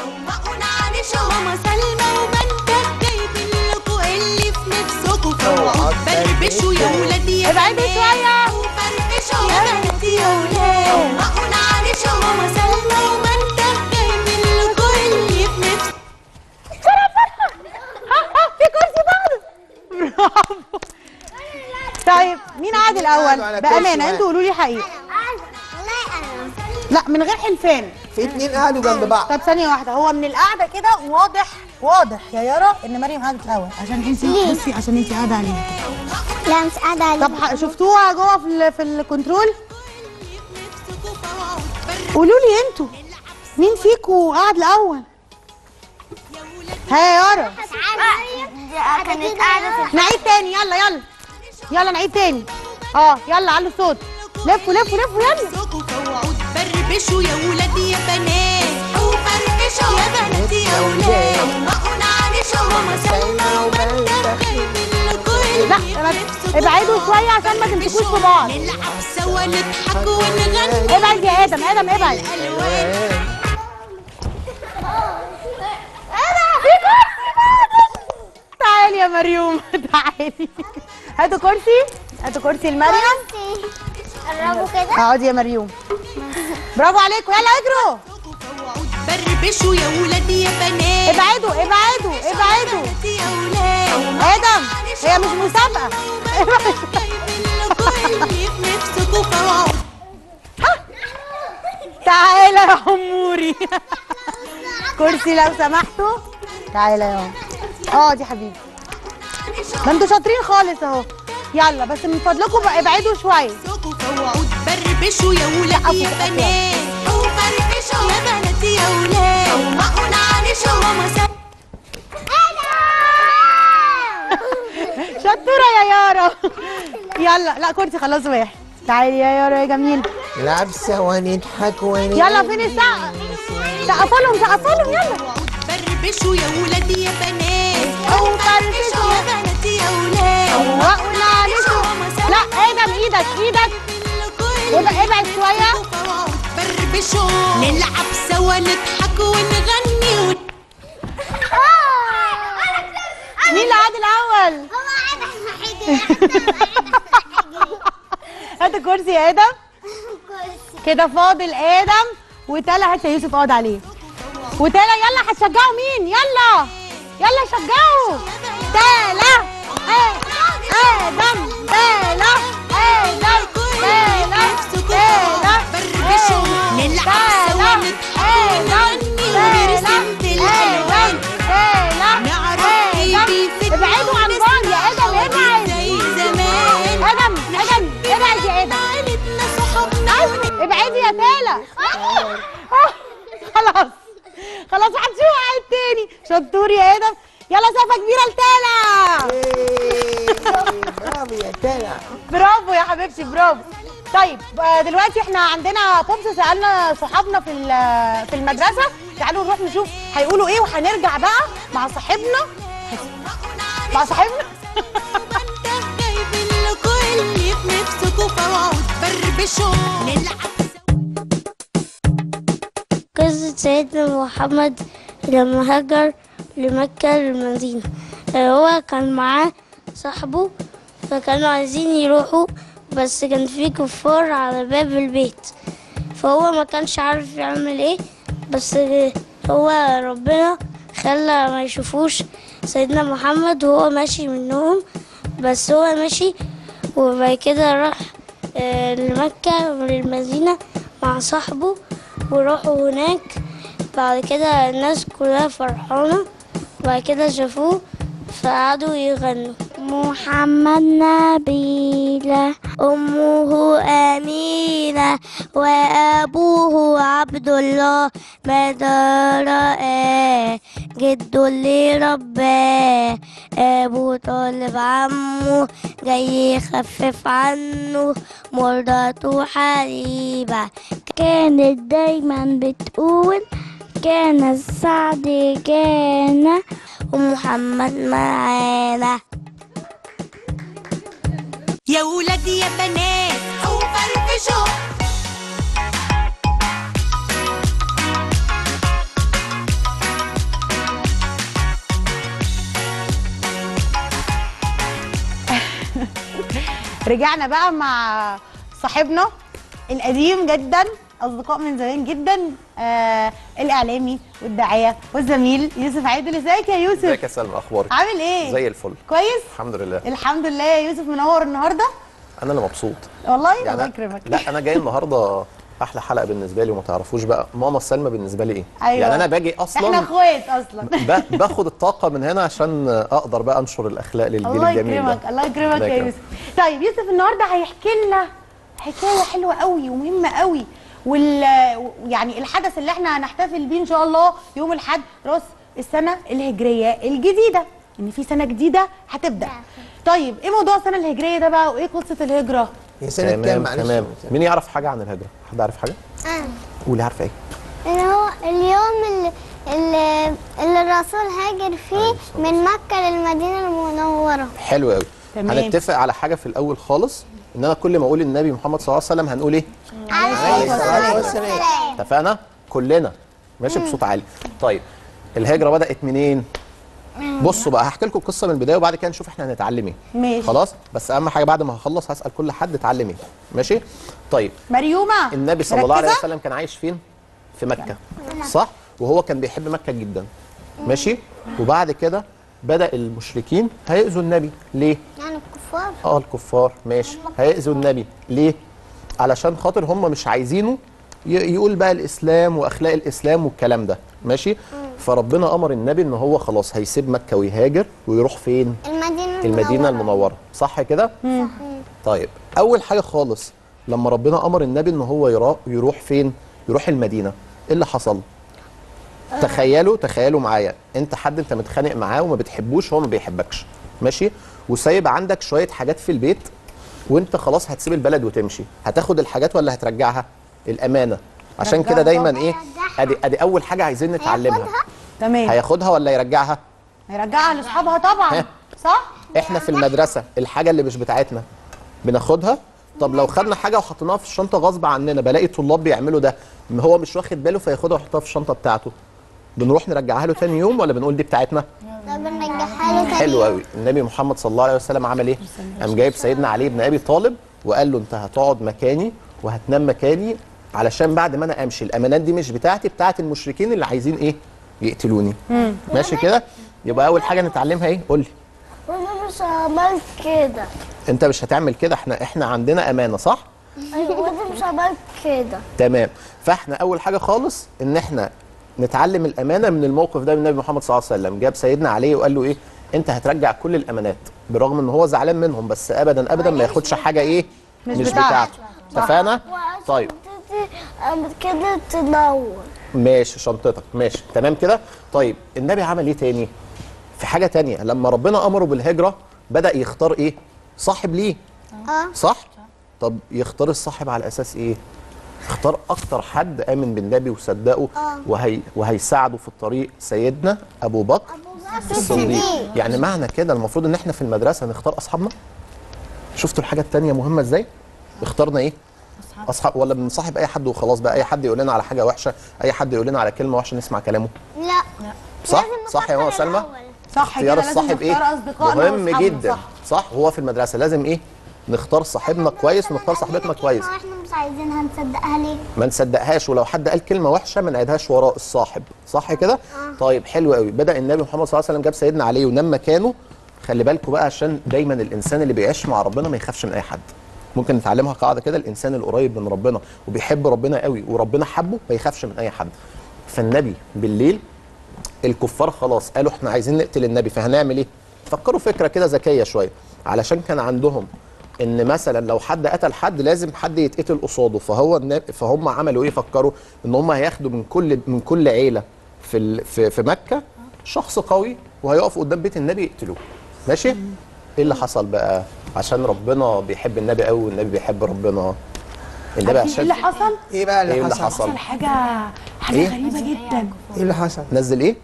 ماما سلمى وبنتك جايبين لكم اللي في نفسكم. فوقوا بربشوا يا ولاد يا ابعدوا بنات. شوية. وفرفشوا يا بنات يا ولاد. ماما سلمى وبنتك في كرسي فاضي برافو طيب مين قاعد على الأول بامانه. أنتوا قولوا لي حقيقة. لا من غير حلفان في اتنين قعدوا جنب بعض. طب ثانية واحدة هو من القعدة كده واضح واضح. يا يارا إن مريم قعدت الأول. عشان انت بصي عشان انت قاعدة عليها. لا مش قاعدة عليه طب شفتوها جوه في ال- في الكنترول؟ قولوا لي أنتوا. مين فيكم قاعد الأول؟ ها يا يارا كانت قاعدة في نعيد تاني يلا يلا. يلا نعيد تاني. آه يلا علوا الصوت لفوا لفوا لفوا يلا. بربشوا يا ولاد يا بنات وفرفشوا يا بنات يا ولاد وقونا عرشة ماما سلمى لا ابعدوا شوية عشان ما تمسكوش في بعض. نلعب سوا نضحك ونغني ابعد يا آدم آدم ابعد. الالوان تعالي يا مريوم تعالي. هاتوا كرسي هاتوا كرسي لمريم قربوا كده. اقعدي يا مريوم. برافو عليكم يلا اجروا. بربشوا يا ولاد يا بنات ابعدوا ابعدوا ابعدوا. بنات يا ولاد آدم هي مش مسابقة. في تعالى يا عموري. كرسي لو سمحتوا. تعالى يا اقعد يا حبيبي. ما أنتوا شاطرين خالص اهو. يلا بس من فضلكم ابعدوا شوية. نفسكم فوقوا بربشوا يا ولاد يا بنات وفرفشوا يا بنات يا ولاد عرشة ماما سلمى شطوره يا يارا يلا لا كرسي خلاص واحد. تعالي يا يارا يا جميل. نلعب سوا نضحك يلا فين السقف؟ سقفوا لهم سقفوا لهم يلا. بربشوا يا ولاد يا بنات. وفرفشوا يا بنات يا ولاد وقنا عليكم لا آدم إيدك إيدك. ابعد ابعد شوية. بربشوا نلعب سوا نضحك ونغني ون... مين اللي قعد الأول هات الكرسي يا آدم. كده فاضل آدم يا يوسف اقعد عليه. وتالا يلا هتشجعوا مين؟ يلا. يلا شجعوا. تالا. آه. آه. آدم تالا. آدم تالا. تالا. نلعب ونغني الالوان نعرف ابعدوا عن آدم ابعد. زي زمان آدم آدم ابعد يا آدم. آه. ابعدي يا تالا. خلاص. محدش يوقع التاني شطور يا آدم. يلا سقفه كبيرة لتالا برافو يا تالا برافو يا حبيبتي برافو. طيب آه، دلوقتي إحنا عندنا بوبس سألنا صحابنا في ال- في المدرسة. تعالوا نروح نشوف هيقولوا إيه وهنرجع بقى مع صاحبنا. مع صاحبنا. جايبين لكم اللي في نفسكم فوعوا تفربشوا نلعب قصة سيدنا محمد لما هاجر لمكة للمدينة. آه، هو كان معاه صاحبه فكانوا عايزين يروحوا بس كان في كفار على باب البيت. فهو ما كانش عارف يعمل إيه بس هو ربنا خلى ما يشوفوش سيدنا محمد وهو ماشي منهم. بس هو ماشي وبعد كده راح آه، لمكة وللمدينة مع صاحبه. وراحوا هناك بعد كده الناس كلها فرحانة بعد كده شافوه فقعدوا يغنوا محمد نبيلة أمه أمينة وأبوه عبد الله. مدار جد اللي رباه أبو طالب عمه جاي يخفف عنه مرضاته حبيبة كانت دايما بتقول كان السعد جانا ومحمد معانا. يا ولاد يا بنات أو فرفشوا رجعنا بقى مع صاحبنا القديم جدا. أصدقاء من زمان جدا آه الإعلامي والداعية والزميل يوسف عادل ازيك يا يوسف؟ ازيك يا سلمى؟ أخبارك؟ عامل إيه؟ زي الفل. كويس؟ الحمد لله. الحمد لله يا يوسف منور النهارده؟ أنا اللي مبسوط. والله يعني الله يكرمك. لا أنا جاي النهارده أحلى حلقة بالنسبة لي وما تعرفوش بقى ماما سلمى بالنسبة لي إيه. أيوة. يعني أنا باجي أصلا إحنا إخوات أصلا. باخد الطاقة من هنا عشان أقدر بقى أنشر الأخلاق للجيل الله الجميل يكرمك الله يكرمك الله يا يكرمك. يوسف. طيب يوسف النهارده هيحكي لنا حكاية حلوة قوي ومهمة قوي. وال يعني الحدث اللي إحنا هنحتفل بيه إن شاء الله يوم الأحد راس السنة الهجرية الجديدة. إن في سنة جديدة هتبدأ. طيب إيه موضوع السنة الهجرية ده بقى؟ وإيه قصة الهجرة؟ هي سنة كام تمام معلش؟ تمام. مين يعرف حاجة عن الهجرة؟ حد عارف حاجة؟ قولي عارفة إيه؟ اللي هو اليوم اللي, اللي, اللي الرسول هاجر فيه من مكة للمدينة المنورة. حلو قوي تمام. هنتفق على حاجة في الأول خالص. ان أنا كل ما أقول النبي محمد صلى الله عليه وسلم هنقول إيه؟ عليه الصلاة والسلام. اتفقنا؟ كلنا. ماشي. بصوت عالي. طيب الهجرة بدأت منين؟ بصوا بقى هحكي لكم القصة من البداية وبعد كده نشوف إحنا هنتعلم إيه. ماشي. خلاص؟ بس أهم حاجة بعد ما هخلص هسأل كل حد اتعلم إيه. ماشي؟ طيب. مريومة. النبي صلى الله عليه؟ وسلم كان عايش فين؟ في مكة. صح؟ وهو كان بيحب مكة جدا. ماشي؟ وبعد كده بدأ المشركين هيأذوا النبي. ليه؟ يعني الكفار. آه الكفار. ماشي. هيأذوا النبي. ليه؟ علشان خاطر هم مش عايزينه يقول بقى الإسلام وأخلاق الإسلام والكلام ده. ماشي؟ فربنا أمر النبي إن هو خلاص هيسيب مكة ويهاجر ويروح فين؟ المدينة المدينة المنورة. صح كده؟ طيب. أول حاجة خالص لما ربنا أمر النبي إن هو يروح فين؟ يروح المدينة. إيه اللي حصل؟ تخيلوا تخيلوا معايا. انت حد انت متخانق معاه وما بتحبوش هو ما بيحبكش. ماشي؟ وسايب عندك شوية حاجات في البيت وانت خلاص هتسيب البلد وتمشي. هتاخد الحاجات ولا هترجعها؟ الأمانة. عشان كده دايما. إيه؟ أدي أدي أول حاجة عايزين نتعلمها. تمام. هياخدها ولا يرجعها؟ هيرجعها لأصحابها طبعا. ها. صح؟ إحنا في المدرسة الحاجة اللي مش بتاعتنا. بناخدها؟ طب لو خدنا حاجة وحطيناها في الشنطة غصب عننا بلاقي طلاب بيعملوا ده. هو مش واخد باله فياخدها ويحطها في الشنطة بتاعته. بنروح نرجعها له تاني يوم ولا بنقول دي بتاعتنا؟ ده بنرجعها له تاني حلو قوي النبي محمد صلى الله عليه وسلم عمل إيه؟ قام جايب سيدنا علي بن أبي طالب وقال له أنت هتقعد مكاني وهتنام مكاني علشان بعد ما أنا أمشي. الأمانات دي مش بتاعتي بتاعت المشركين اللي عايزين إيه؟ يقتلوني. ماشي كده؟ يبقى أول حاجة نتعلمها إيه؟ قول لي. وأنا مش عملت كده. أنت مش هتعمل كده. إحنا إحنا عندنا أمانة صح؟ أيوه وأنا مش عملت كده. تمام. فإحنا أول حاجة خالص إن إحنا نتعلم الأمانة من الموقف ده من النبي محمد صلى الله عليه وسلم. جاب سيدنا علي وقال له إيه؟ أنت هترجع كل الأمانات برغم إن هو زعلان منهم بس ابدا ابدا ما ياخدش حاجة إيه؟ مش مش بتاعته. اتفقنا؟ طيب. كده تنور. ماشي شنطتك. ماشي. تمام كده؟ طيب النبي عمل إيه تاني؟ في حاجة تانية. لما ربنا أمره بالهجرة بدأ يختار إيه؟ صاحب ليه. آه. صح؟ طب يختار الصاحب على أساس إيه؟ اختار أكتر حد آمن بالنبي وصدقه آه. وهي وهيساعده في الطريق. سيدنا أبو بكر الصديق. يعني معنى كده المفروض إن إحنا في المدرسة نختار أصحابنا؟ شفتوا الحاجة التانية مهمة إزاي؟ اخترنا إيه؟ أصحاب. ولا بنصاحب أي حد وخلاص بقى. أي حد يقول لنا على حاجة وحشة أي حد يقول لنا على كلمة وحشة نسمع كلامه. لا. صح؟ صح يا ماما سلمى؟ صح اختيار كده الصاحب إيه؟ نختار أصدقائنا مهم جدا. صح. صح؟ هو في المدرسة. لازم إيه؟ نختار صاحبنا كويس ونختار صاحبتنا كويس. إحنا مش عايزينها نصدقها ليه؟ ما نصدقهاش ولو حد قال كلمة وحشة ما نعيدهاش وراء الصاحب صح كده؟ طيب حلو قوي. بدأ النبي محمد صلى الله عليه وسلم جاب سيدنا علي ونام مكانه خلي بالكم بقى عشان دايما الإنسان اللي بيعيش مع ربنا ما يخافش من أي حد. ممكن نتعلمها قاعدة كده الإنسان القريب من ربنا وبيحب ربنا قوي وربنا حبه ما يخافش من أي حد. فالنبي بالليل الكفار خلاص قالوا إحنا عايزين نقتل النبي فهنعمل إيه؟ فكروا فكرة كده ذكية شوية. علشان كان عندهم إن مثلا لو حد قتل حد لازم حد يتقتل قصاده. فهو النبي فهم عملوا إيه؟ فكروا إن هم هياخدوا من كل من كل عيلة في ال- في, في مكة شخص قوي وهيقفوا قدام بيت النبي يقتلوه. ماشي؟ إيه اللي حصل بقى؟ عشان ربنا بيحب النبي قوي والنبي بيحب ربنا. النبي عارفين إيه اللي حصل؟ إيه بقى اللي إيه اللي حصل؟ حصل؟ حاجة حاجة إيه؟ غريبة جدا. إيه اللي حصل؟ نزل إيه؟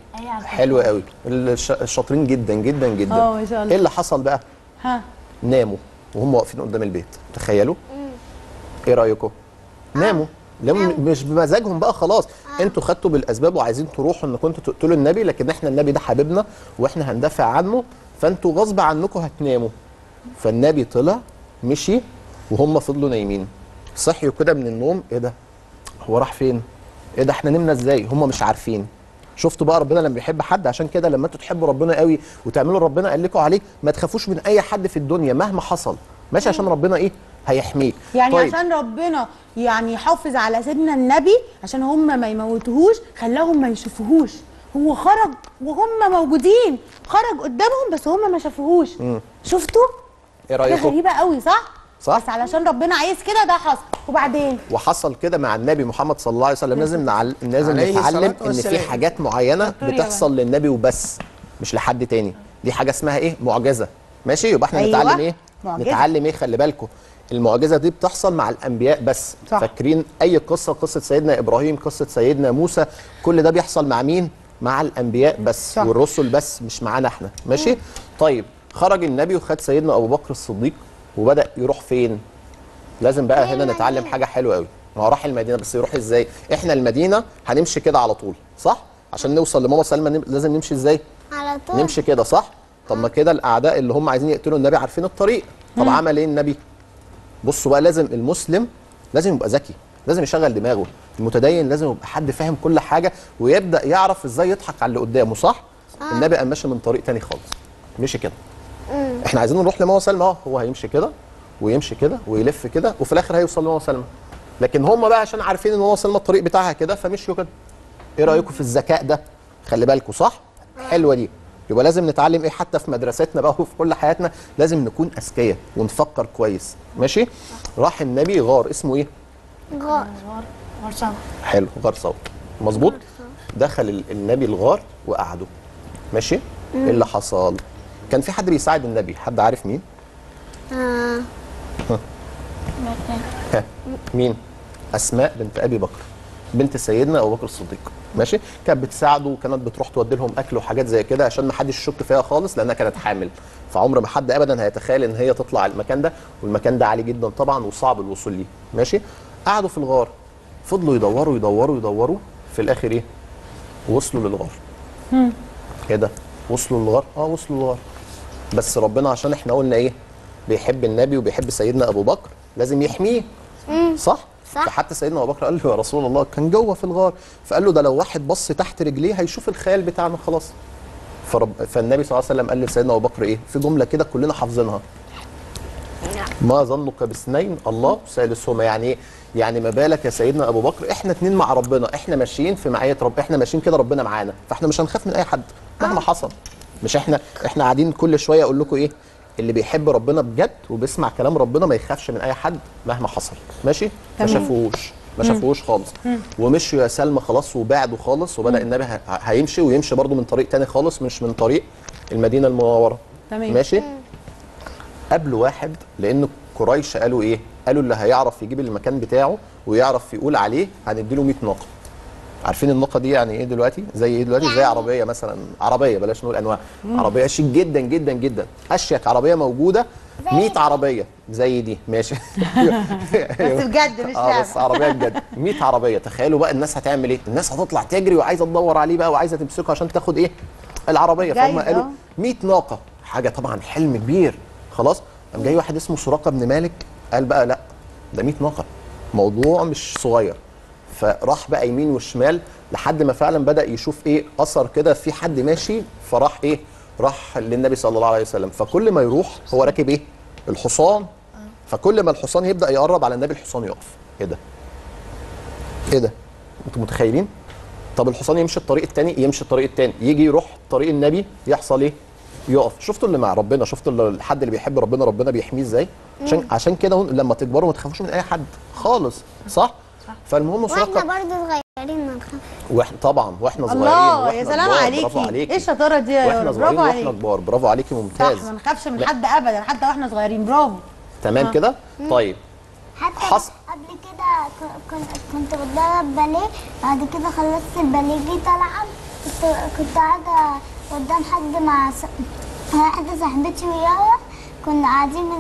حلو قوي الش- الشاطرين جدا جدا جدا. آه، ما شاء الله. إيه اللي حصل بقى؟ ها. ناموا. وهم واقفين قدام البيت. تخيلوا؟ إيه رأيكم؟ ناموا. لم مش بمزاجهم بقى خلاص. أنتوا خدتوا بالأسباب وعايزين تروحوا انكم أنتوا تقتلوا النبي لكن إحنا النبي ده حبيبنا وإحنا هندافع عنه فانتوا غصب عنكم هتناموا. فالنبي طلع مشي وهم فضلوا نايمين. صحيوا كده من النوم. إيه ده؟ هو راح فين؟ إيه ده؟ إحنا نمنا إزاي؟ هم مش عارفين. شفتوا بقى ربنا لما بيحب حد عشان كده لما أنتوا تحبوا ربنا قوي وتعملوا ربنا قال لكم عليه ما تخافوش من أي حد في الدنيا مهما حصل. ماشي عشان ربنا إيه؟ هيحميك. يعني طيب. عشان ربنا يعني يحافظ على سيدنا النبي عشان هم ما يموتوهوش خلاهم ما يشوفوهوش. هو خرج وهم موجودين خرج قدامهم بس هم ما شافوهوش. شفتوا؟ إيه رأيكم؟ غريبة قوي صح؟ صح؟ بس علشان ربنا عايز كده ده حصل. وبعدين؟ وحصل كده مع النبي محمد صلى الله عليه وسلم. لازم نعل... لازم نتعلم إن في. حاجات معينة بتحصل للنبي وبس مش لحد تاني. دي حاجة اسمها إيه؟ معجزة. ماشي؟ يبقى إحنا أيوة. نتعلم إيه؟ معجزة. نتعلم إيه؟ خلي بالكم. المعجزة دي بتحصل مع الأنبياء بس. صح. فاكرين أي قصة؟ قصة سيدنا إبراهيم قصة سيدنا موسى. كل ده بيحصل مع مين؟ مع الأنبياء بس صح. والرسل بس مش معانا إحنا. ماشي؟ طيب خرج النبي وخد سيدنا أبو بكر الصديق. وبدأ يروح فين؟ لازم بقى هنا نتعلم حاجة حلوة قوي ما هو راح المدينة بس يروح إزاي؟ إحنا المدينة هنمشي كده على طول صح؟ عشان نوصل لماما سلمى لازم نمشي إزاي؟ على طول. نمشي كده صح؟ طب ما كده الأعداء اللي هم عايزين يقتلوا النبي عارفين الطريق. طب عمل إيه النبي؟ بصوا بقى لازم المسلم لازم يبقى ذكي لازم يشغل دماغه. المتدين لازم يبقى حد فاهم كل حاجة ويبدأ يعرف إزاي يضحك على اللي قدامه صح؟ آه. النبي قام ماشي من طريق تاني خالص. مشي كده. إحنا عايزين نروح لماما سلمى. آه هو هيمشي كده ويمشي كده ويلف كده وفي الآخر هيوصل لماما سلمى. لكن هم بقى عشان عارفين إن ماما سلمى الطريق بتاعها كده فمشيوا كده. إيه رأيكم في الذكاء ده؟ خلي بالكم صح؟ حلوة دي. يبقى لازم نتعلم إيه حتى في مدرستنا بقى وفي كل حياتنا لازم نكون أذكياء ونفكر كويس. ماشي؟ راح النبي غار اسمه إيه؟ غار. حلو غار ثور مظبوط؟ دخل ال- النبي الغار وقعدوا ماشي؟ إيه اللي حصل؟ كان في حد بيساعد النبي؟ حد عارف مين؟ آه. ها. مين؟ أسماء بنت أبي بكر بنت سيدنا أبو بكر الصديق. ماشي؟ كانت بتساعده وكانت بتروح تودي لهم أكل وحاجات زي كده عشان ما حدش يشك فيها خالص لأنها كانت حامل. فعمر ما حد ابدا هيتخيل إن هي تطلع المكان ده والمكان ده عالي جدا طبعا وصعب الوصول ليه. ماشي؟ قعدوا في الغار. فضلوا يدوروا يدوروا يدوروا. في الآخر إيه؟ وصلوا للغار. إيه ده؟ وصلوا للغار؟ آه وصلوا للغار. بس ربنا عشان إحنا قلنا إيه بيحب النبي وبيحب سيدنا أبو بكر لازم يحميه. صح؟ صح. فحتى سيدنا أبو بكر قال له يا رسول الله كان جوه في الغار فقال له ده لو واحد بص تحت رجليه هيشوف الخيال بتاعنا خلاص. فرب فالنبي صلى الله عليه وسلم قال لسيدنا أبو بكر إيه في جملة كده كلنا حافظينها. ما ظنك باثنين؟ الله ثالثهما يعني إيه؟ يعني ما بالك يا سيدنا أبو بكر؟ إحنا اتنين مع ربنا إحنا ماشيين في معية رب إحنا ماشيين كده ربنا معانا فإحنا مش هنخاف من أي حد مهما حصل. مش إحنا إحنا قاعدين كل شوية أقول لكم إيه اللي بيحب ربنا بجد وبيسمع كلام ربنا ما يخافش من اي حد مهما حصل. ماشي؟ ما. شافوهوش. ما. شافوهوش خالص. ومشوا يا سلمى خلاص وبعدوا خالص وبدأ النبي هيمشي ويمشي برضو من طريق تاني خالص مش من طريق المدينة المنورة. تمام. ماشي؟ قابلوا واحد لأن قريش قالوا إيه؟ قالوا اللي هيعرف يجيب المكان بتاعه ويعرف يقول عليه هنديله 100 ناقة. عارفين الناقه دي يعني إيه دلوقتي؟ زي إيه دلوقتي؟ زي عربية مثلا عربية بلاش نقول أنواع. عربية شيك جدا جدا جدا. أشيك عربية موجودة 100 عربية. زي دي. ماشي. بس بجد مش آه بس عربية بجد. 100 عربية. تخيلوا بقى الناس هتعمل إيه؟ الناس هتطلع تجري وعايزة تدور عليه بقى وعايزة تمسكه عشان تاخد إيه؟ العربية. فهم قالوا آه. 100 ناقة. حاجة طبعا حلم كبير. خلاص؟ قام جاي واحد اسمه سراقة بن مالك قال بقى لا ده 100 ناقة. موضوع مش صغير. فراح بقى يمين وشمال لحد ما فعلا بدأ يشوف إيه أثر كده في حد ماشي فراح إيه راح للنبي صلى الله عليه وسلم. فكل ما يروح هو راكب إيه؟ الحصان. فكل ما الحصان يبدا يقرب على النبي الحصان يقف. إيه ده؟ إيه ده؟ أنتوا متخيلين؟ طب الحصان يمشي الطريق التاني؟ يمشي الطريق التاني. يجي يروح طريق النبي يحصل إيه؟ يقف. شفتوا اللي مع ربنا؟ شفتوا اللي الحد اللي بيحب ربنا ربنا بيحميه إزاي؟ عشان. عشان كده لما تكبروا ما تخافوش من أي حد خالص صح؟ فالمهم وإحنا سراقه برضه صغيرين ما نخاف. وإحنا طبعا وإحنا صغيرين الله وإحنا يا سلام عليكي. عليكي. إيه الشطارة دي يا وإحنا؟ صغيرين برافو وإحنا عليك كبار. برافو عليكي ممتاز. صح ما نخافش من لا. حد ابدا حتى وإحنا صغيرين. برافو. تمام آه. كده. طيب. حتى حصل قبل كده كنت كنت بتدرب باليه بعد كده خلصت الباليه جيت ألعب. كنت كنت قاعدة قدام حد مع س... واحدة صاحبتي وياها كنا قاعدين.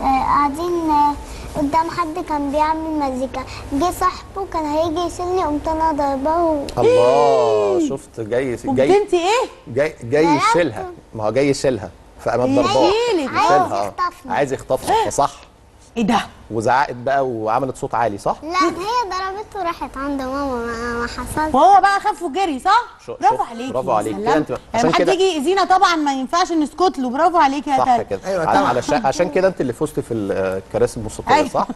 آه، قاعدين آه، قدام حد كان بيعمل مزيكا. جه صاحبه كان هيجي يشيلني قمت أنا ضرباه. و... الله شفت جاي جاي وبنتي إيه؟ جاي جاي يشيلها. ما هو جاي يشيلها. فقامت ضرباه. عايز. يخطفني. عايز يخطفها. فصح إيه ده؟ وزعقت بقى وعملت صوت عالي صح؟ لا هي ضربته وراحت عند ماما ما, ما حصلش. وهو بقى خاف وجري صح؟ برافو شوف، عليكي برافو. سلام. كده انت- عشان حد كده- يجي يأذينا طبعا ما ينفعش نسكت له. برافو عليكي يا صح كده. أيوة. علشان عشان كده انت اللي فزت في الكراسي الموسيقية أيوة. صح؟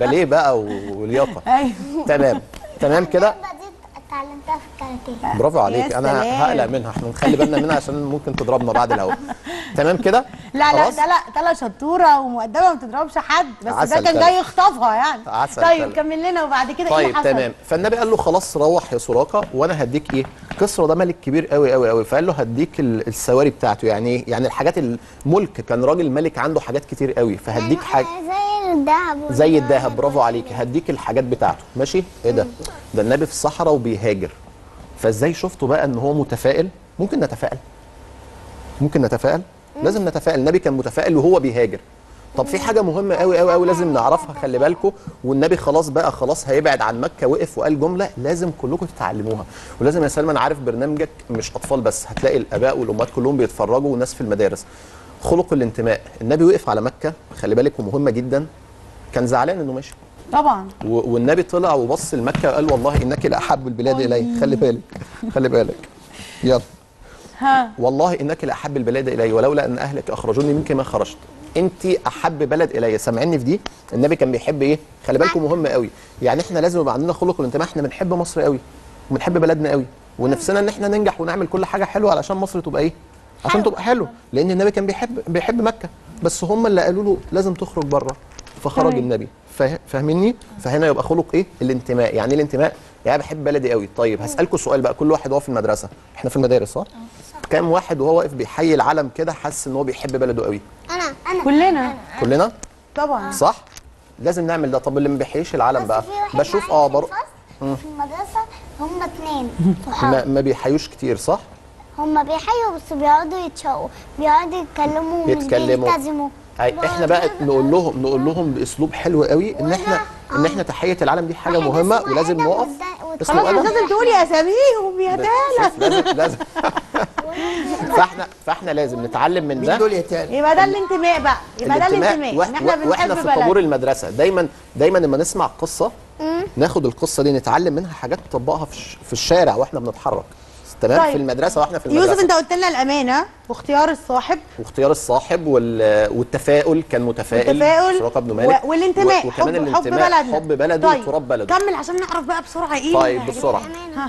باليه بقى ولياقه أيوه. تمام. تمام كده؟ اتعلمتها في الكاراتيه. برافو عليك. أنا. هقلق منها. إحنا نخلي بالنا منها عشان ممكن تضربنا بعد الهوا. تمام كده؟ لا لا؟ ده لا ده لا شطورة ومؤدبه ما بتضربش حد بس ده كان. جاي يخطفها يعني. عسل طيب. كمل لنا وبعد كده إيه طيب اللي حصل؟ تمام. فالنبي قال له خلاص روح يا سراقة وأنا هديك إيه؟ كسرى ده ملك كبير قوي قوي قوي فقال له هديك ال- السواري بتاعته. يعني إيه؟ يعني الحاجات الملك كان راجل ملك عنده حاجات كتير قوي فهديك حاجة زي الذهب زي الذهب برافو عليك هديك الحاجات بتاعته. ماشي؟ إيه ده؟ ده النبي في الصحراء وبيهاجر. فازاي شفتوا بقى ان هو متفائل؟ ممكن نتفائل. ممكن نتفائل؟ لازم نتفائل. النبي كان متفائل وهو بيهاجر. طب في حاجة مهمة قوي قوي قوي لازم نعرفها خلي بالكم والنبي خلاص بقى خلاص هيبعد عن مكة وقف وقال جملة لازم كلكم تتعلموها. ولازم يا سلمى أنا عارف برنامجك مش أطفال بس هتلاقي الآباء والأمهات كلهم بيتفرجوا والناس في المدارس. خلق الانتماء. النبي وقف على مكة خلي بالك ومهمه جدا. كان زعلان إنه ماشي. طبعا. والنبي طلع وبص لمكة وقال والله إنك لاحب البلاد إلي. خلي بالك خلي بالك. يلا. ها. والله إنك لاحب البلاد إلي ولولا أن أهلك أخرجوني منك ما خرجت. أنت أحب بلد إلي. سامعني في دي؟ النبي كان بيحب إيه؟ خلي بالكم مهم قوي. يعني إحنا لازم يبقى عندنا خلق الانتماء إحنا بنحب مصر قوي وبنحب بلدنا قوي. ونفسنا إن إحنا ننجح ونعمل كل حاجة حلوة علشان مصر تبقى إيه؟ عشان تبقى حلو. لأن النبي كان بيحب بيحب مكة. بس هم اللي قالوا له لازم تخرج بره. فخرج. النبي. فا- فاهميني فهنا يبقى خلق إيه؟ الانتماء. يعني إيه الانتماء؟ يعني بحب بلدي قوي طيب هسالكم سؤال بقى. كل واحد وهو في المدرسة. إحنا في المدارس صح؟ كام واحد وهو واقف بيحيي العلم كده حاسس إن هو بيحب بلده قوي أنا أنا. كلنا. كلنا؟ طبعا. صح؟ لازم نعمل ده. طب اللي ما بيحييش العلم بقى؟ بشوف آه في بر... في المدرسة هم اتنين. ما, ما بيحيوش كتير صح؟ هم بيحيوا بس بيقعدوا يتشقوا بيقعدوا يتكلموا يتكلموا. إحنا بقى نقول لهم نقول لهم بأسلوب حلو قوي إن إحنا إن إحنا تحية العلم دي حاجة مهمة ولازم نقف خلاص لازم تقولي أساميهم يا تالا لازم لازم. فاحنا فإحنا لازم نتعلم من ده. دول يا تاني يبقى ده الانتماء بقى. يبقى ده الانتماء. إن وإحنا, إحنا وإحنا في طابور المدرسة. دايما دايما لما نسمع قصة ناخد القصة دي نتعلم منها حاجات نطبقها في, الش- في الشارع وإحنا بنتحرك. تمام طيب. في المدرسة وإحنا في المدرسة. يوسف أنت قلت لنا الأمانة واختيار الصاحب. واختيار الصاحب وال... والتفاؤل كان متفائل والتفاؤل سراقه بن مالك و- والانتماء و... وكمان حب, حب الانتماء بلدنا. حب بلده طيب. وتراب بلده كمل عشان نعرف بقى بسرعة إيه طيب بسرعة.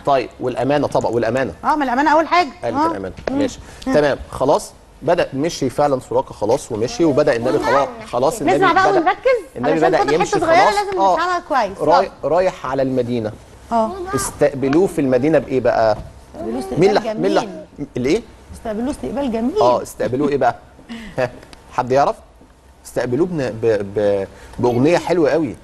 طيب والأمانة طبعا والأمانة. آه ما الأمانة أول حاجة. قالت آه. الأمانة. ماشي. تمام. خلاص. بدأ مشي فعلا سراقه خلاص ومشي وبدأ النبي خلاص خلاص النبي نسمع بقى بدأ ونركز؟ النبي بدأ يمشي حتة صغيرة خلاص. لازم آه. نفهمها كويس. راي رايح على المدينة. آه. استقبلوه في المدينة بإيه بقى؟ استقبلوه مين استقبال اللي مين اللي جميل. الايه؟ استقبلوه استقبال جميل. آه استقبلوه إيه بقى؟ ها، حد يعرف؟ استقبلوه ب... ب... بأغنية حلوة قوي.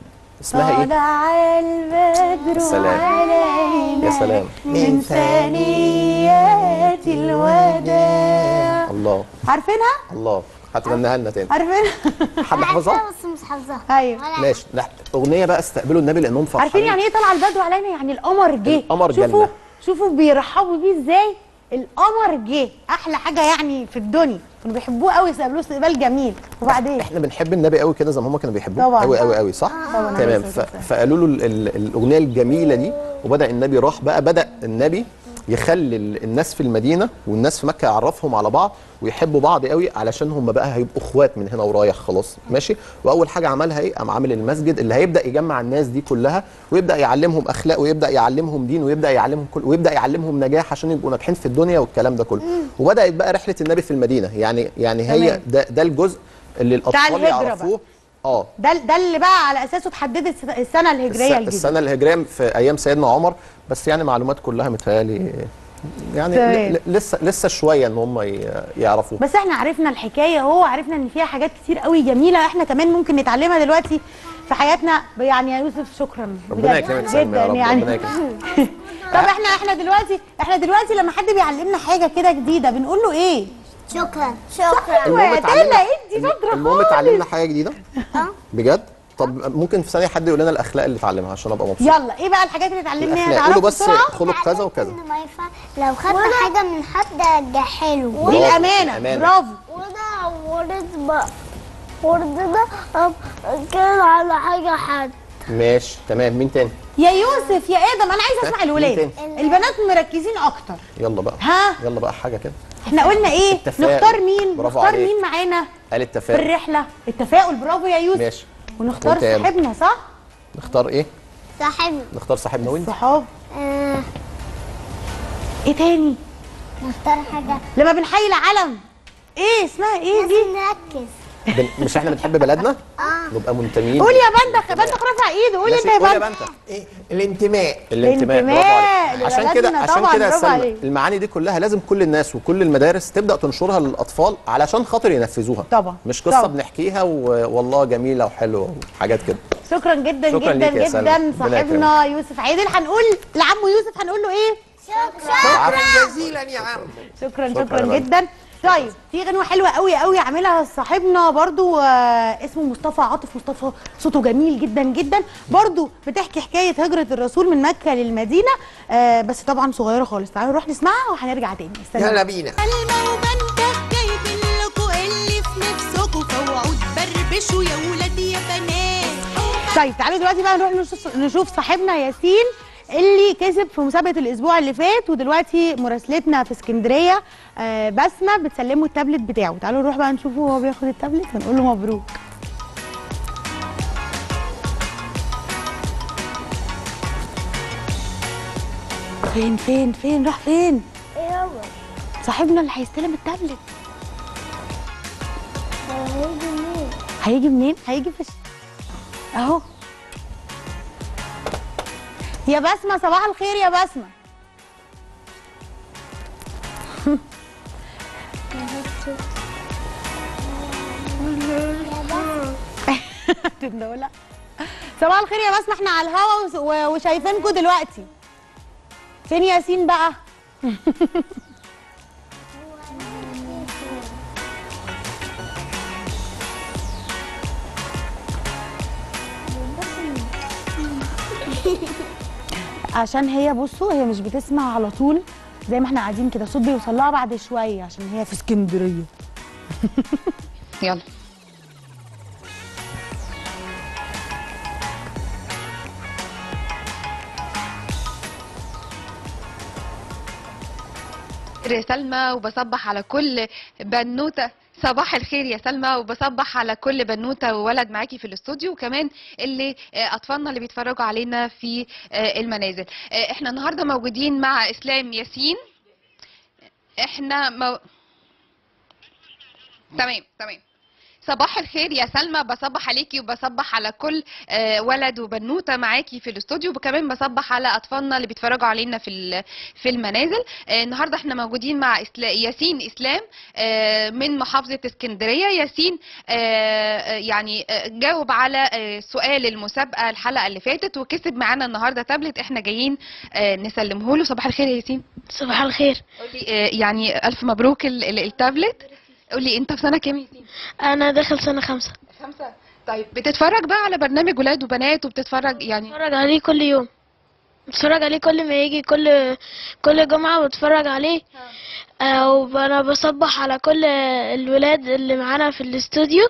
اسمها إيه؟ طلع البدر سلام. علينا يا سلام. من ثنيات الوداع. الله. عارفينها؟ الله. هتغنيها لنا تاني. عارفينها؟ حد حافظها؟ بس مش حافظاها أيوه ماشي. لا أغنية بقى استقبلوا النبي لأنهم فرحانين. عارفين يعني إيه طلع البدر علينا؟ يعني القمر جه. القمر شوفوا. جالنا. شوفوا بيرحبوا بيه إزاي. القمر جه. أحلى حاجة يعني في الدنيا. كانوا بيحبوه قوي استقبلوه استقبال جميل. وبعدين؟ إحنا بنحب النبي قوي كده زي ما هم كانوا بيحبوه طبعاً. قوي قوي قوي صح؟ طبعاً. تمام. فقالوا له ال... ال... الأغنية الجميلة دي. وبدأ النبي راح بقى بدأ النبي يخلي ال- الناس في المدينة والناس في مكة يعرفهم على بعض ويحبوا بعض قوي علشان هم بقى هيبقوا اخوات من هنا ورايح خلاص. ماشي؟ وأول حاجة عملها إيه؟ قام عامل المسجد اللي هيبدأ يجمع الناس دي كلها ويبدأ يعلمهم أخلاق ويبدأ يعلمهم دين ويبدأ يعلمهم كل ويبدأ يعلمهم نجاح عشان يبقوا ناجحين في الدنيا والكلام ده كله. وبدأت بقى رحلة النبي في المدينة. يعني يعني هي. ده ده الجزء اللي الأطفال يعرفوه. آه. ده ده اللي بقى على أساسه اتحددت السنة الهجرية الجديدة. السنة الهجرية في أيام سيدنا عمر. بس يعني معلومات كلها متهيألي يعني ل- لسه لسه شوية إن هم ي- يعرفوه بس إحنا عرفنا الحكاية هو عرفنا إن فيها حاجات كتير قوي جميلة إحنا كمان ممكن نتعلمها دلوقتي في حياتنا. يعني يا يوسف شكرا. ربنا يكرمك جدا رب يعني. ربنا طب إحنا إحنا دلوقتي إحنا دلوقتي لما حد بيعلمنا حاجة كده جديدة بنقول له إيه؟ شكرا. شكرا. المهم اتعلمنا انت شاطره المهم اتعلمنا حاجة جديدة. بجد؟ طب ممكن في ثانية حد يقول لنا الأخلاق اللي اتعلمها عشان أبقى مبسوط. يلا إيه بقى الحاجات اللي اتعلمناها قولوا بس خلق كذا وكذا. لو خدت حاجة من حد ده حلو. دي الأمانة. برافو. وده ورد بقى ورد ده أب- كان على حاجة حد. ماشي تمام. مين تاني؟ يا يوسف يا آدم. أنا عايزة أسمع الولاد؟ البنات مركزين أكتر. يلا بقى. ها؟ يلا بقى حاجة كده. إحنا قلنا إيه؟ التفاؤل. نختار مين؟ برافو نختار عليك. مين معانا قال في التفاؤل الرحلة؟ التفاؤل. برافو يا يوسف. ماشي. ونختار؟ صاحبنا صح؟ نختار إيه؟ صاحبي نختار صاحبنا وانت. صحاب آه. إيه تاني؟ نختار حاجة. لما بنحيي العلم إيه اسمها إيه دي؟ لازم نركز. مش إحنا بنحب بلدنا؟ آه. نبقى منتمين. قول يا بندخ بندخ رفع ايده قول انت يا يا بنتك. إيه؟ الانتماء. الانتماء. برافو عليك. عشان كده عشان كده يا. المعاني دي كلها لازم كل الناس وكل المدارس تبدأ تنشرها للأطفال علشان خاطر ينفذوها. طبعا. مش قصة طبعاً. بنحكيها و- والله جميلة وحلوة وحاجات كده. شكرا جدا شكراً جدا يا. جدا صاحبنا يوسف عادل هنقول لعمو يوسف هنقول له إيه؟ شكرا. جزيلا يا عم. شكرا شكراً شكرا يا. جدا. طيب في غنوة حلوة قوي قوي عاملها صاحبنا برضو آه اسمه مصطفى عاطف. مصطفى صوته جميل جدا جدا. برضو بتحكي حكاية هجرة الرسول من مكة للمدينة آه بس طبعا صغيرة خالص. تعالوا نروح نسمعها وهنرجع تاني. استنوا. يلا بينا. سلمى وبنتك جايبين لكم اللي في نفسكم فوعوا تبربشوا يا ولاد يا بنات. طيب تعالوا دلوقتي بقى نروح نشوف صاحبنا ياسين. اللي كسب في مسابقة الأسبوع اللي فات ودلوقتي مراسلتنا في اسكندرية آه بسمه بتسلمه التابلت بتاعه. تعالوا نروح بقى نشوفه وهو بياخد التابلت ونقول له مبروك. فين فين فين؟ راح فين؟ إيه هو صاحبنا اللي هيستلم التابلت. هيجي منين؟ هيجي منين؟ هيجي في. أهو. يا بسمة صباح الخير يا تندولة صباح الخير يا بسمة إحنا على الهوا وس- و- وشايفينكم دلوقتي. فين ياسين بقى؟ عشان هي بصوا هي مش بتسمع على طول زي ما إحنا قاعدين كده الصوت بيوصل لها بعد شوية عشان هي في اسكندرية. يلا. سلمى وبصبح على كل بنوتة. صباح الخير يا سلمى وبصبح على كل بنوتة وولد معاكي في الاستوديو وكمان اللي آه، أطفالنا اللي بيتفرجوا علينا في آه، المنازل. آه، إحنا النهارده موجودين مع إسلام ياسين. إحنا مو... تمام تمام. صباح الخير يا سلمى بصبح عليكي وبصبح على كل آه، ولد وبنوتة معاكي في الاستوديو وكمان بصبح على أطفالنا اللي بيتفرجوا علينا في في المنازل. آه، النهارده إحنا موجودين مع ياسين إسلام آه، من محافظة اسكندرية. ياسين يعني جاوب على سؤال المسابقة الحلقة اللي فاتت وكسب معانا النهارده تابلت. إحنا جايين نسلمه له صباح الخير يا ياسين. صباح الخير. يعني ألف مبروك ال- ال- التابلت. قولي انت في سنة كام يا ياسين؟ أنا داخل سنة خمسة. خمسة؟ طيب بتتفرج بقى على برنامج ولاد وبنات وبتتفرج يعني؟ بتفرج عليه كل يوم. بتفرج عليه كل ما يجي كل كل جمعة بتفرج عليه. آه وأنا بصبح على كل الولاد اللي معانا في الاستوديو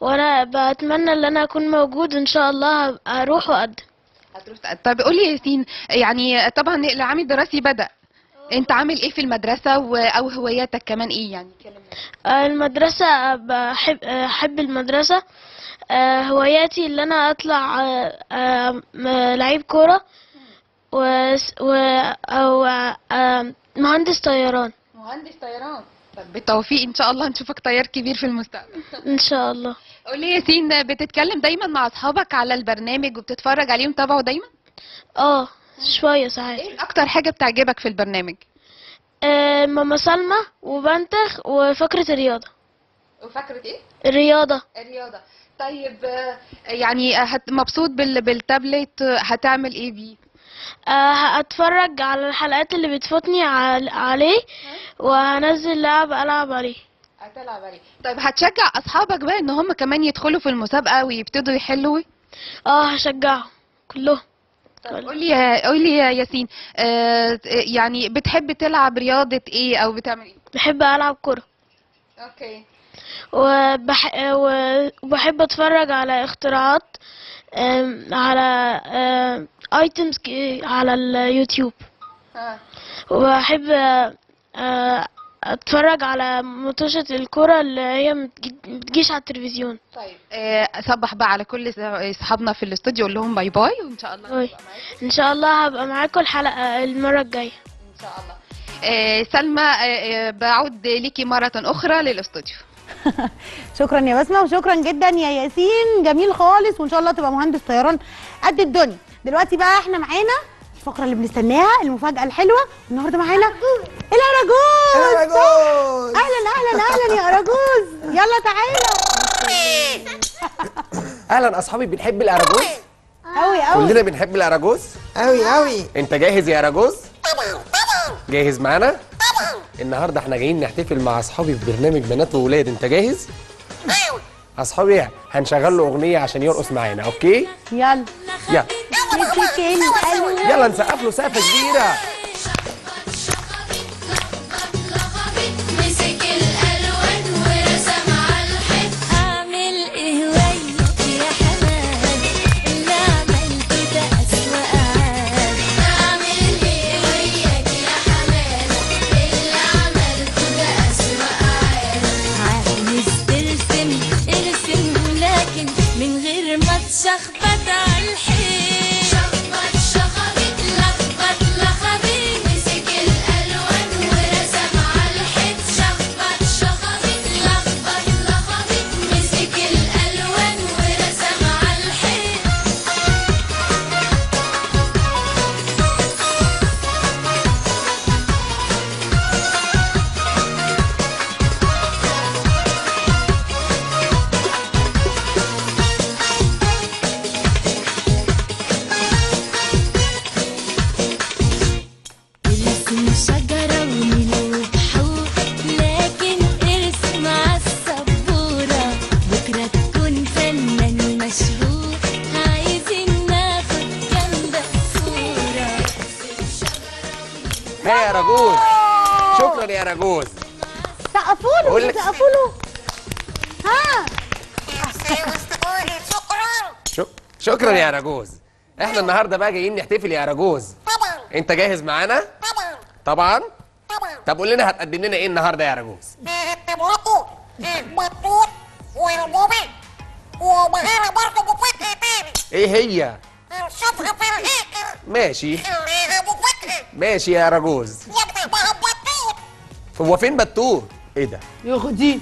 وأنا بتمنى إن أنا أكون موجود إن شاء الله أروح وأقدم. هتروح طب قولي يا ياسين يعني طبعا العام الدراسي بدأ. انت عامل إيه في المدرسة و... أو هواياتك كمان إيه يعني؟ آه، المدرسة بحب أحب المدرسة. آه، هواياتي اللي أنا أطلع آه، لعيب كورة و... و... آه، مهندس طيران. مهندس طيران. طب بالتوفيق إن شاء الله نشوفك طيار كبير في المستقبل. إن شاء الله. قولي يا ياسين بتتكلم دايما مع أصحابك على البرنامج وبتتفرج عليه ومتابعه دايما؟ آه. شوية ساعات إيه أكتر حاجة بتعجبك في البرنامج؟ آه، ماما سلمى وبنتخ وفقرة الرياضة. وفاكرة إيه؟ الرياضة. الرياضة. طيب آه، يعني هت... مبسوط بال... بالتابلت آه، هتعمل إيه بيه؟ آه، هتفرج على الحلقات اللي بتفوتني عل- عليه وهنزل لعب ألعب عليه. هتلعب عليه. طيب هتشجع أصحابك بقى إن هم كمان يدخلوا في المسابقة ويبتدوا يحلوا؟ آه هشجعهم كلهم. طب قولي يا قولي يا ياسين آه يعني بتحب تلعب رياضة إيه أو بتعمل إيه؟ بحب ألعب كرة okay. وبح... وبحب أتفرج على اختراعات على items على اليوتيوب. ها وبحب أه، أتفرج على مطوشة الكرة اللي هي متجيش على التلفزيون. طيب آه صبح بقى على كل أصحابنا في الاستوديو قول لهم bye bye وإن شاء الله أوي. إن شاء الله هبقى معاكم الحلقة المرة الجاية. إن شاء الله. آه سلمى آه بعود ليكي مرة أخرى للاستوديو. شكرا يا بسمة وشكرا جدا يا ياسين. جميل خالص وإن شاء الله تبقى مهندس طيران قد الدنيا. دلوقتي بقى إحنا معانا الفقرة اللي بنستناها المفاجأة الحلوة. النهارده معانا الأراجوز. الأراجوز. أهلا أهلا أهلا يا أراجوز. يلا تعالى. أهلا أصحابي بنحب الأراجوز؟ قوي قوي كلنا بنحب الأراجوز؟ قوي قوي أنت جاهز يا أراجوز؟ جاهز معانا؟ النهارده إحنا جايين نحتفل مع أصحابي في برنامج بنات وولاد. أنت جاهز؟ أصحابي هنشغل له أغنية عشان يرقص معانا أوكي؟ يلا. يلا. يلا نسقف له سقفة كبيرة. شكرا يا راجوز إحنا النهارده بقى جايين نحتفل يا راجوز طبعا. أنت جاهز معانا؟ طبعا. طبعا؟ طب قول لنا هتقدم لنا إيه النهارده يا راجوز ومعانا برضه مفاجأة تاني إيه هي؟ هنشوفها في الآخر ماشي مفاجأة ماشي يا راجوز يبقى مع بطوط هو فين بتوت إيه ده؟ يا خدي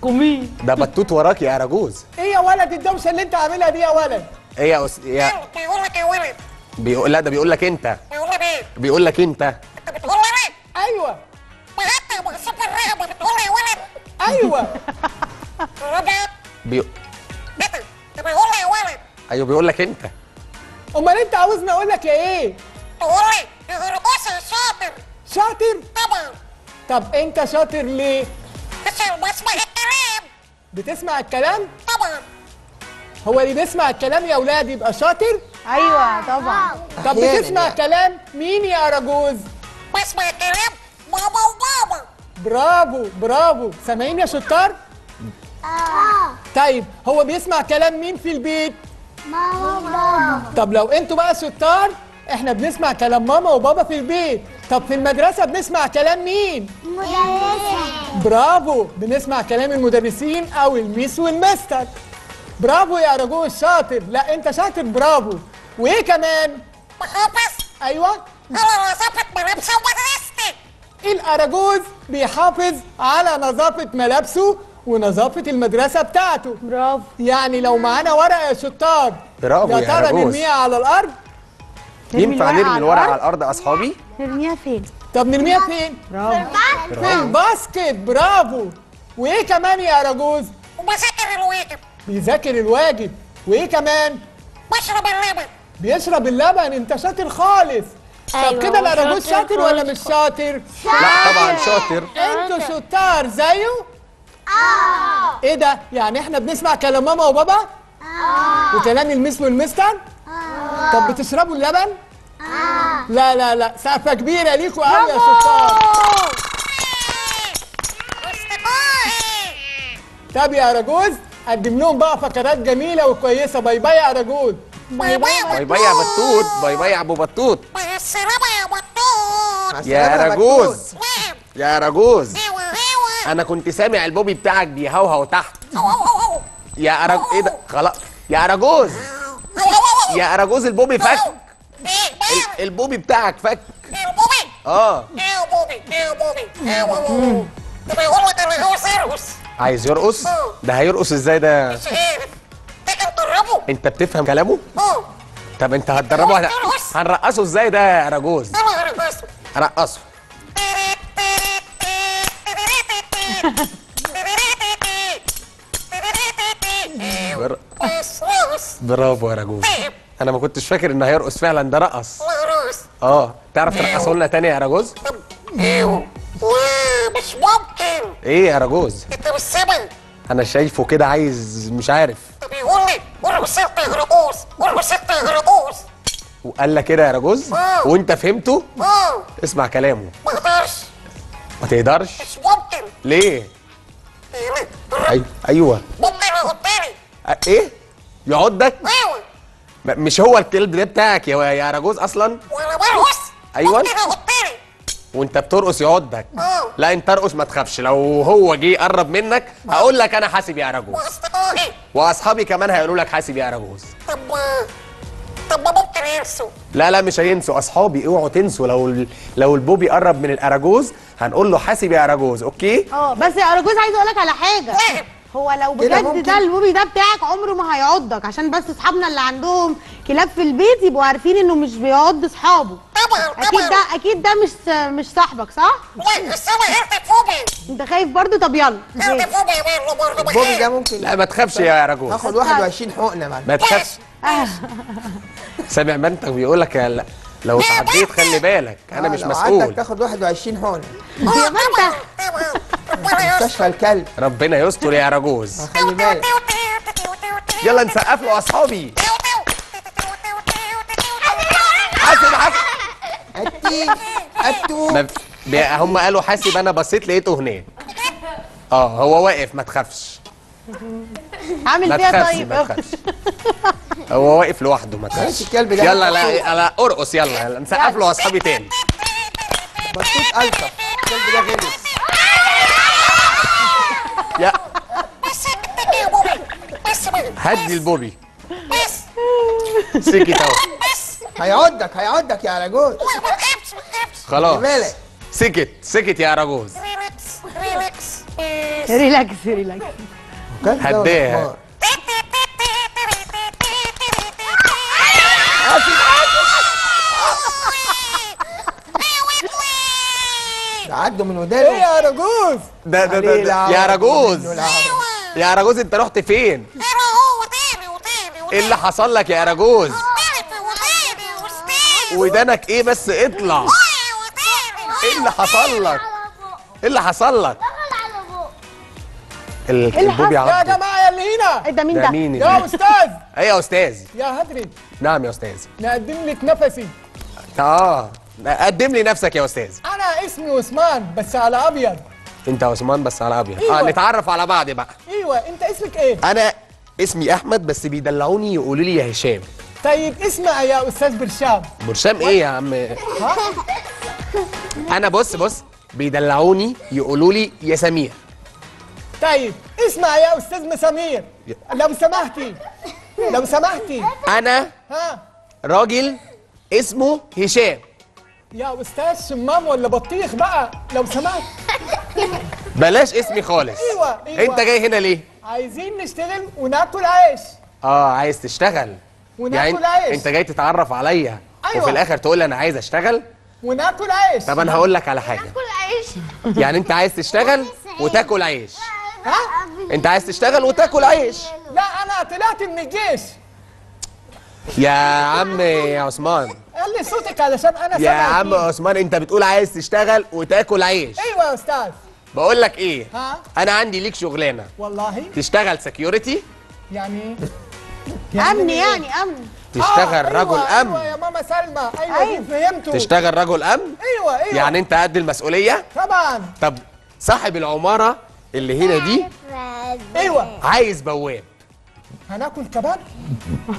كومين ده بطوط وراك يا أراجوز. إيه يا ولد الدوشة اللي أنت عاملها دي يا ولد؟ إيه يا أس... يا بيقول لك يا ولد بيقول لا ده بيقول لك أنت. بيقول لك إيه؟ بيقول لك أنت. بتقول لي أيوه. بتقول لي يا ولد أيوه. بي... بيقول لي يا ولد أيوه بيقول لك أنت. أمال أنت عاوزني أقول لك يا إيه تقول لي يا شاطر. شاطر؟ طبعا. طب أنت شاطر ليه؟ بسمع الكلام. بتسمع الكلام؟ طبعا. هو اللي بيسمع الكلام يا أولاد يبقى شاطر؟ أيوه طبعا. طب بتسمع كلام مين يا اراجوز بسمع كلام بابا وبابا. برافو برافو. سامعين يا شطار؟ آه. طيب هو بيسمع كلام مين في البيت؟ ماما وبابا. طب لو أنتوا بقى شطار إحنا بنسمع كلام ماما وبابا في البيت. طب في المدرسة بنسمع كلام مين؟ مدرسة. برافو. بنسمع كلام المدرسين أو الميس والمستر. برافو يا رجوز شاطر. لا انت شاطر برافو. وايه كمان؟ بحافظ أيوه. على نظافة ملابسي ومدرستي الاراجوز بيحافظ على نظافة ملابسه ونظافة المدرسة بتاعته. برافو. يعني لو معانا ورقة يا شطار برافو يا ترى. نرميها على الأرض؟ ينفع نرمي الورق على الأرض يا أصحابي؟ نرميها فين؟ طب نرميها فين؟ برافو. في الباسكت برافو. وايه كمان يا اراجوز؟ وبذاكر الواجب بيذاكر الواجب وإيه كمان؟ بشرب اللبن بيشرب اللبن أنت شاطر خالص طب أيوة، كده الاراجوز شاطر شاطر ولا. مش شاطر؟ لا طبعا شاطر أنتوا شطار زيه؟ آه إيه ده؟ يعني إحنا بنسمع كلام ماما وبابا؟ آه وكلام ال Miss وال Mister؟ آه طب بتشربوا اللبن؟ آه لا لا لا سقفة كبيرة ليكوا قوي يا شطار طب يا اراجوز قدم لهم بقى فقرات جميلة وكويسة. bye bye يا اراجوز bye bye bye bye يا بطوط. bye bye يا أبو بطوط. مع السلامة يا بطوط. يا نعم. يا راجوز أيوه أيوه أنا كنت سامع البوبي بتاعك بيهوهو تحت. يا أراج... إيه ده؟ خلاص. يا اراجوز. يا اراجوز البوبي فك. إيه ال- البوبي بتاعك فك. آه. إيه إيه إيه عايز يرقص؟ ده هيرقص إزاي ده؟ مش عارف تيجي تدربه انت بتفهم كلامه؟ آه. طب انت هتدربه؟ هن- هنرقصه إزاي ده يا أنا هرقصه. رقصه رقص. برافو يا راجوز أنا ما كنتش فاكر انه هيرقص فعلا ده رقص. آه. تعرف ترقصه لنا تاني يا لا ممكن إيه يا راجوز انت مش سامع أنا شايفه كده عايز مش عارف. طب يقول لي انت يا ارقص انت يا هرقوس وقال لك كده يا راجوز آه. وانت فهمته؟ آه. اسمع كلامه. ما أقدرش. ما تقدرش؟ مش ممكن. ليه؟ أي... أيوه. ممكن يحطني أ- إيه؟ يعضك أيوه. مش هو الكلب ده بتاعك يا يا راجوز أصلا؟ وأنا برقص أيوه. ممكن يحطني وانت بترقص يعضك آه. لا انت ارقص ما تخافش. لو هو جه قرب منك هقول لك أنا حاسب يا راجوز واصدقائي وأصحابي كمان هيقولوا لك حاسب يا راجوز طب طب ممكن ينسوا لا لا مش هينسوا. أصحابي اوعوا تنسوا. لو لو البوبي قرب من الاراجوز هنقول له حاسب يا اراجوز okay؟ آه بس يا اراجوز عايزه أقول لك على حاجة. هو لو كده بجد؟ ده البوبي ده بتاعك عمره ما هيعضك عشان بس اصحابنا اللي عندهم كلاب في البيت يبقوا عارفين انه مش بيعض اصحابه. طبعا أكيد ده أكيد ده مش مش صاحبك صح؟ لا بس أنا هرتك فوبي أنت خايف برضو طب يلا. فوبي برضه البوبي ده ممكن. لا ما تخافش يا راجوز هاخد 21 حقنة ما تخافش. سامع بنتك بيقول لك لا- لو تعديت خلي بالك أنا مش لو مسؤول. عندك تاخد 21 حقنه يا ما انت مستشفى الكلب. ربنا يستر يا راجوز خلي بالك. يلا نسقف له أصحابي. حاسب حاسب. أتي اتو هم قالوا حاسب أنا بصيت لقيته هناك. آه هو واقف ما تخافش. عامل فيها طيب. ما تخافش. هو واقف لوحده ما تخافش. ماشي الكلب ده يلا لا لا ارقص يلا يلا نسقف له اصحابي تاني. بطوط الطف الكلب ده غلس يا. بس انت يا بوبي. بس هدي البوبي. بس. سكت اهو هيعضك هيعضك يا راجوز ما تخافش ما تخافش. خلاص. مالك سكت سكت يا راجوز relax relax. هداها عدوا من ودانه. إيه يا رجوز؟ ده ده ده, ده. يا رجوز. يا رجوز انت رحت فين؟ إيه اللي حصل لك يا رجوز؟ ودانك إيه بس اطلع. إيه اللي حصل لك؟ إيه اللي حصل لك؟ ال- البوب يا يعض جماعة يا اللي هنا. إيه ده مين ده؟ مين يا أستاذ. إيه يا أستاذ. يا هدري نعم يا أستاذ. نقدم لك نفسي. آه. قدم لي نفسك يا أستاذ. أنا اسمي عثمان بس على أبيض. أنت عثمان بس على أبيض. أيوة. آه نتعرف على بعض بقى. إيوه أنت اسمك إيه؟ أنا اسمي أحمد بس بيدلعوني يقولوا لي يا هشام. طيب اسمع يا أستاذ برشام. برشام إيه يا عم؟ ها؟ أنا بص بص بيدلعوني يقولوا لي يا سمير. طيب اسمع يا أستاذ مسامير. لو سمحتي لو سمحتي. أنا ها؟ راجل اسمه هشام. يا أستاذ شمام ولا بطيخ بقى؟ لو سمحت. بلاش اسمي خالص. أيوه أيوه. أنت جاي هنا ليه؟ عايزين نشتغل وناكل عيش. آه عايز تشتغل. وناكل عيش. أنت جاي تتعرف عليا. أيوة. وفي الآخر تقول لي أنا عايز أشتغل؟ وناكل عيش. طب أنا هقول لك على حاجة. عيش. يعني أنت عايز تشتغل وتاكل عيش. ها؟ انت عايز تشتغل وتاكل عيش. لا أنا طلعت من الجيش. يا عم يا عثمان. قال لي صوتك علشان أنا يا عم. عثمان انت بتقول عايز تشتغل وتاكل عيش. أيوه يا أستاذ. بقول لك إيه؟ ها؟ أنا عندي ليك شغلانة. والله؟ تشتغل سكيورتي يعني؟ أمن يعني أمن. تشتغل آه، رجل أيوة أمن. أيوه يا ماما سلمى. أيوه أيوة. فهمته. تشتغل رجل أمن؟ أيوه أيوه. يعني أنت قد المسؤولية؟ طبعا. طب صاحب العمارة اللي هنا دي؟ أيوه. عايز بواب. هناكل كباب؟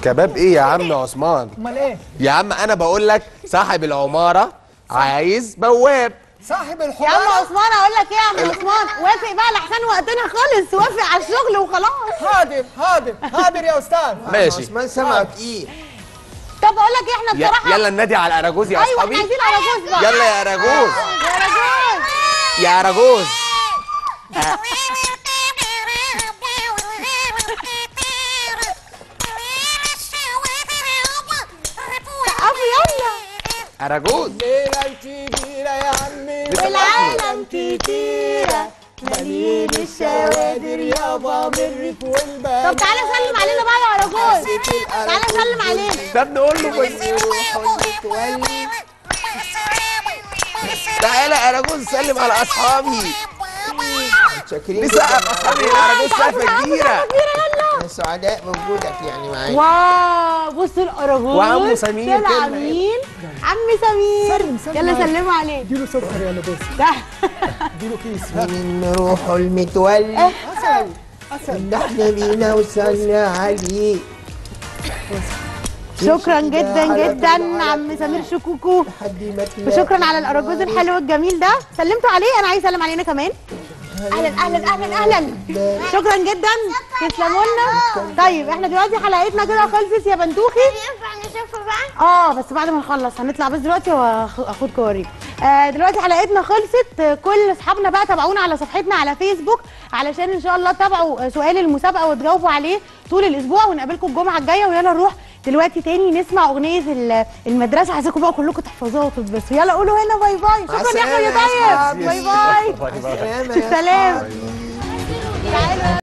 كباب إيه يا عم عثمان؟ أمال إيه؟ يا عم أنا بقول لك صاحب العمارة عايز بواب. صاحب يا عم الحمار عثمان أقول لك إيه يا عم عثمان؟ وافق بقى لحسن وقتنا خالص. وافق على الشغل وخلاص. حاضر حاضر حاضر يا أستاذ. ماشي. عثمان سمعك إيه؟ طب أقول لك إيه إحنا بصراحه يلا النادي على أراجوز يا أيوه أصحابي. إحنا عايزين أراجوز بقى. يلا يا أراجوز. يا راجوز يا أراجوز. اراجوز ليلة كبيرة يا عمي والعالم كتيرة مليل الشوادر يابا من الريف والبلد طب تعالى سلم علينا بقى يا راجوز تعالى سلم علينا. طب نقول له بس. تعالى اراجوز سلم على أصحابي. شاكرين نسقف أصحابي اراجوز سقفه كبيره أنا سعداء بوجودك يعني معايا. واو بصوا الاراجوز وعمو سمير طلع كلمة. مين عم سمير. سلم سلم يلا عليه. سلموا عليه. اديله سكر لباس ده. اديله كيس. من روح المتولي اسال اسال ده إحنا بينا وصلنا عليه. شكرا جدا جدا. عم سمير شكوكو. وشكرا على الاراجوز الحلو الجميل ده. سلمتوا عليه. أنا عايز أسلم علينا كمان. أهلا أهلا أهلا أهلا. شكرا جدا. تسلموا لنا. طيب إحنا دلوقتي حلقتنا كده خلصت يا بنتوخي. ينفع نشوفه بقى؟ آه بس بعد ما نخلص هنطلع بس دلوقتي واخدكم اوريك آه دلوقتي حلقتنا خلصت. كل أصحابنا بقى تابعونا على صفحتنا على فيسبوك علشان إن شاء الله تابعوا آه، سؤال المسابقة وتجاوبوا عليه طول الأسبوع. ونقابلكم الجمعة الجاية. ويلا نروح دلوقتي تاني نسمع أغنية المدرسة. عايزاكم بقى كلكم تحفظوها وتتبسطوا. يلا قولوا هنا bye bye. شكرا يا أخويا طيب. باي باي. سلام. تعالوا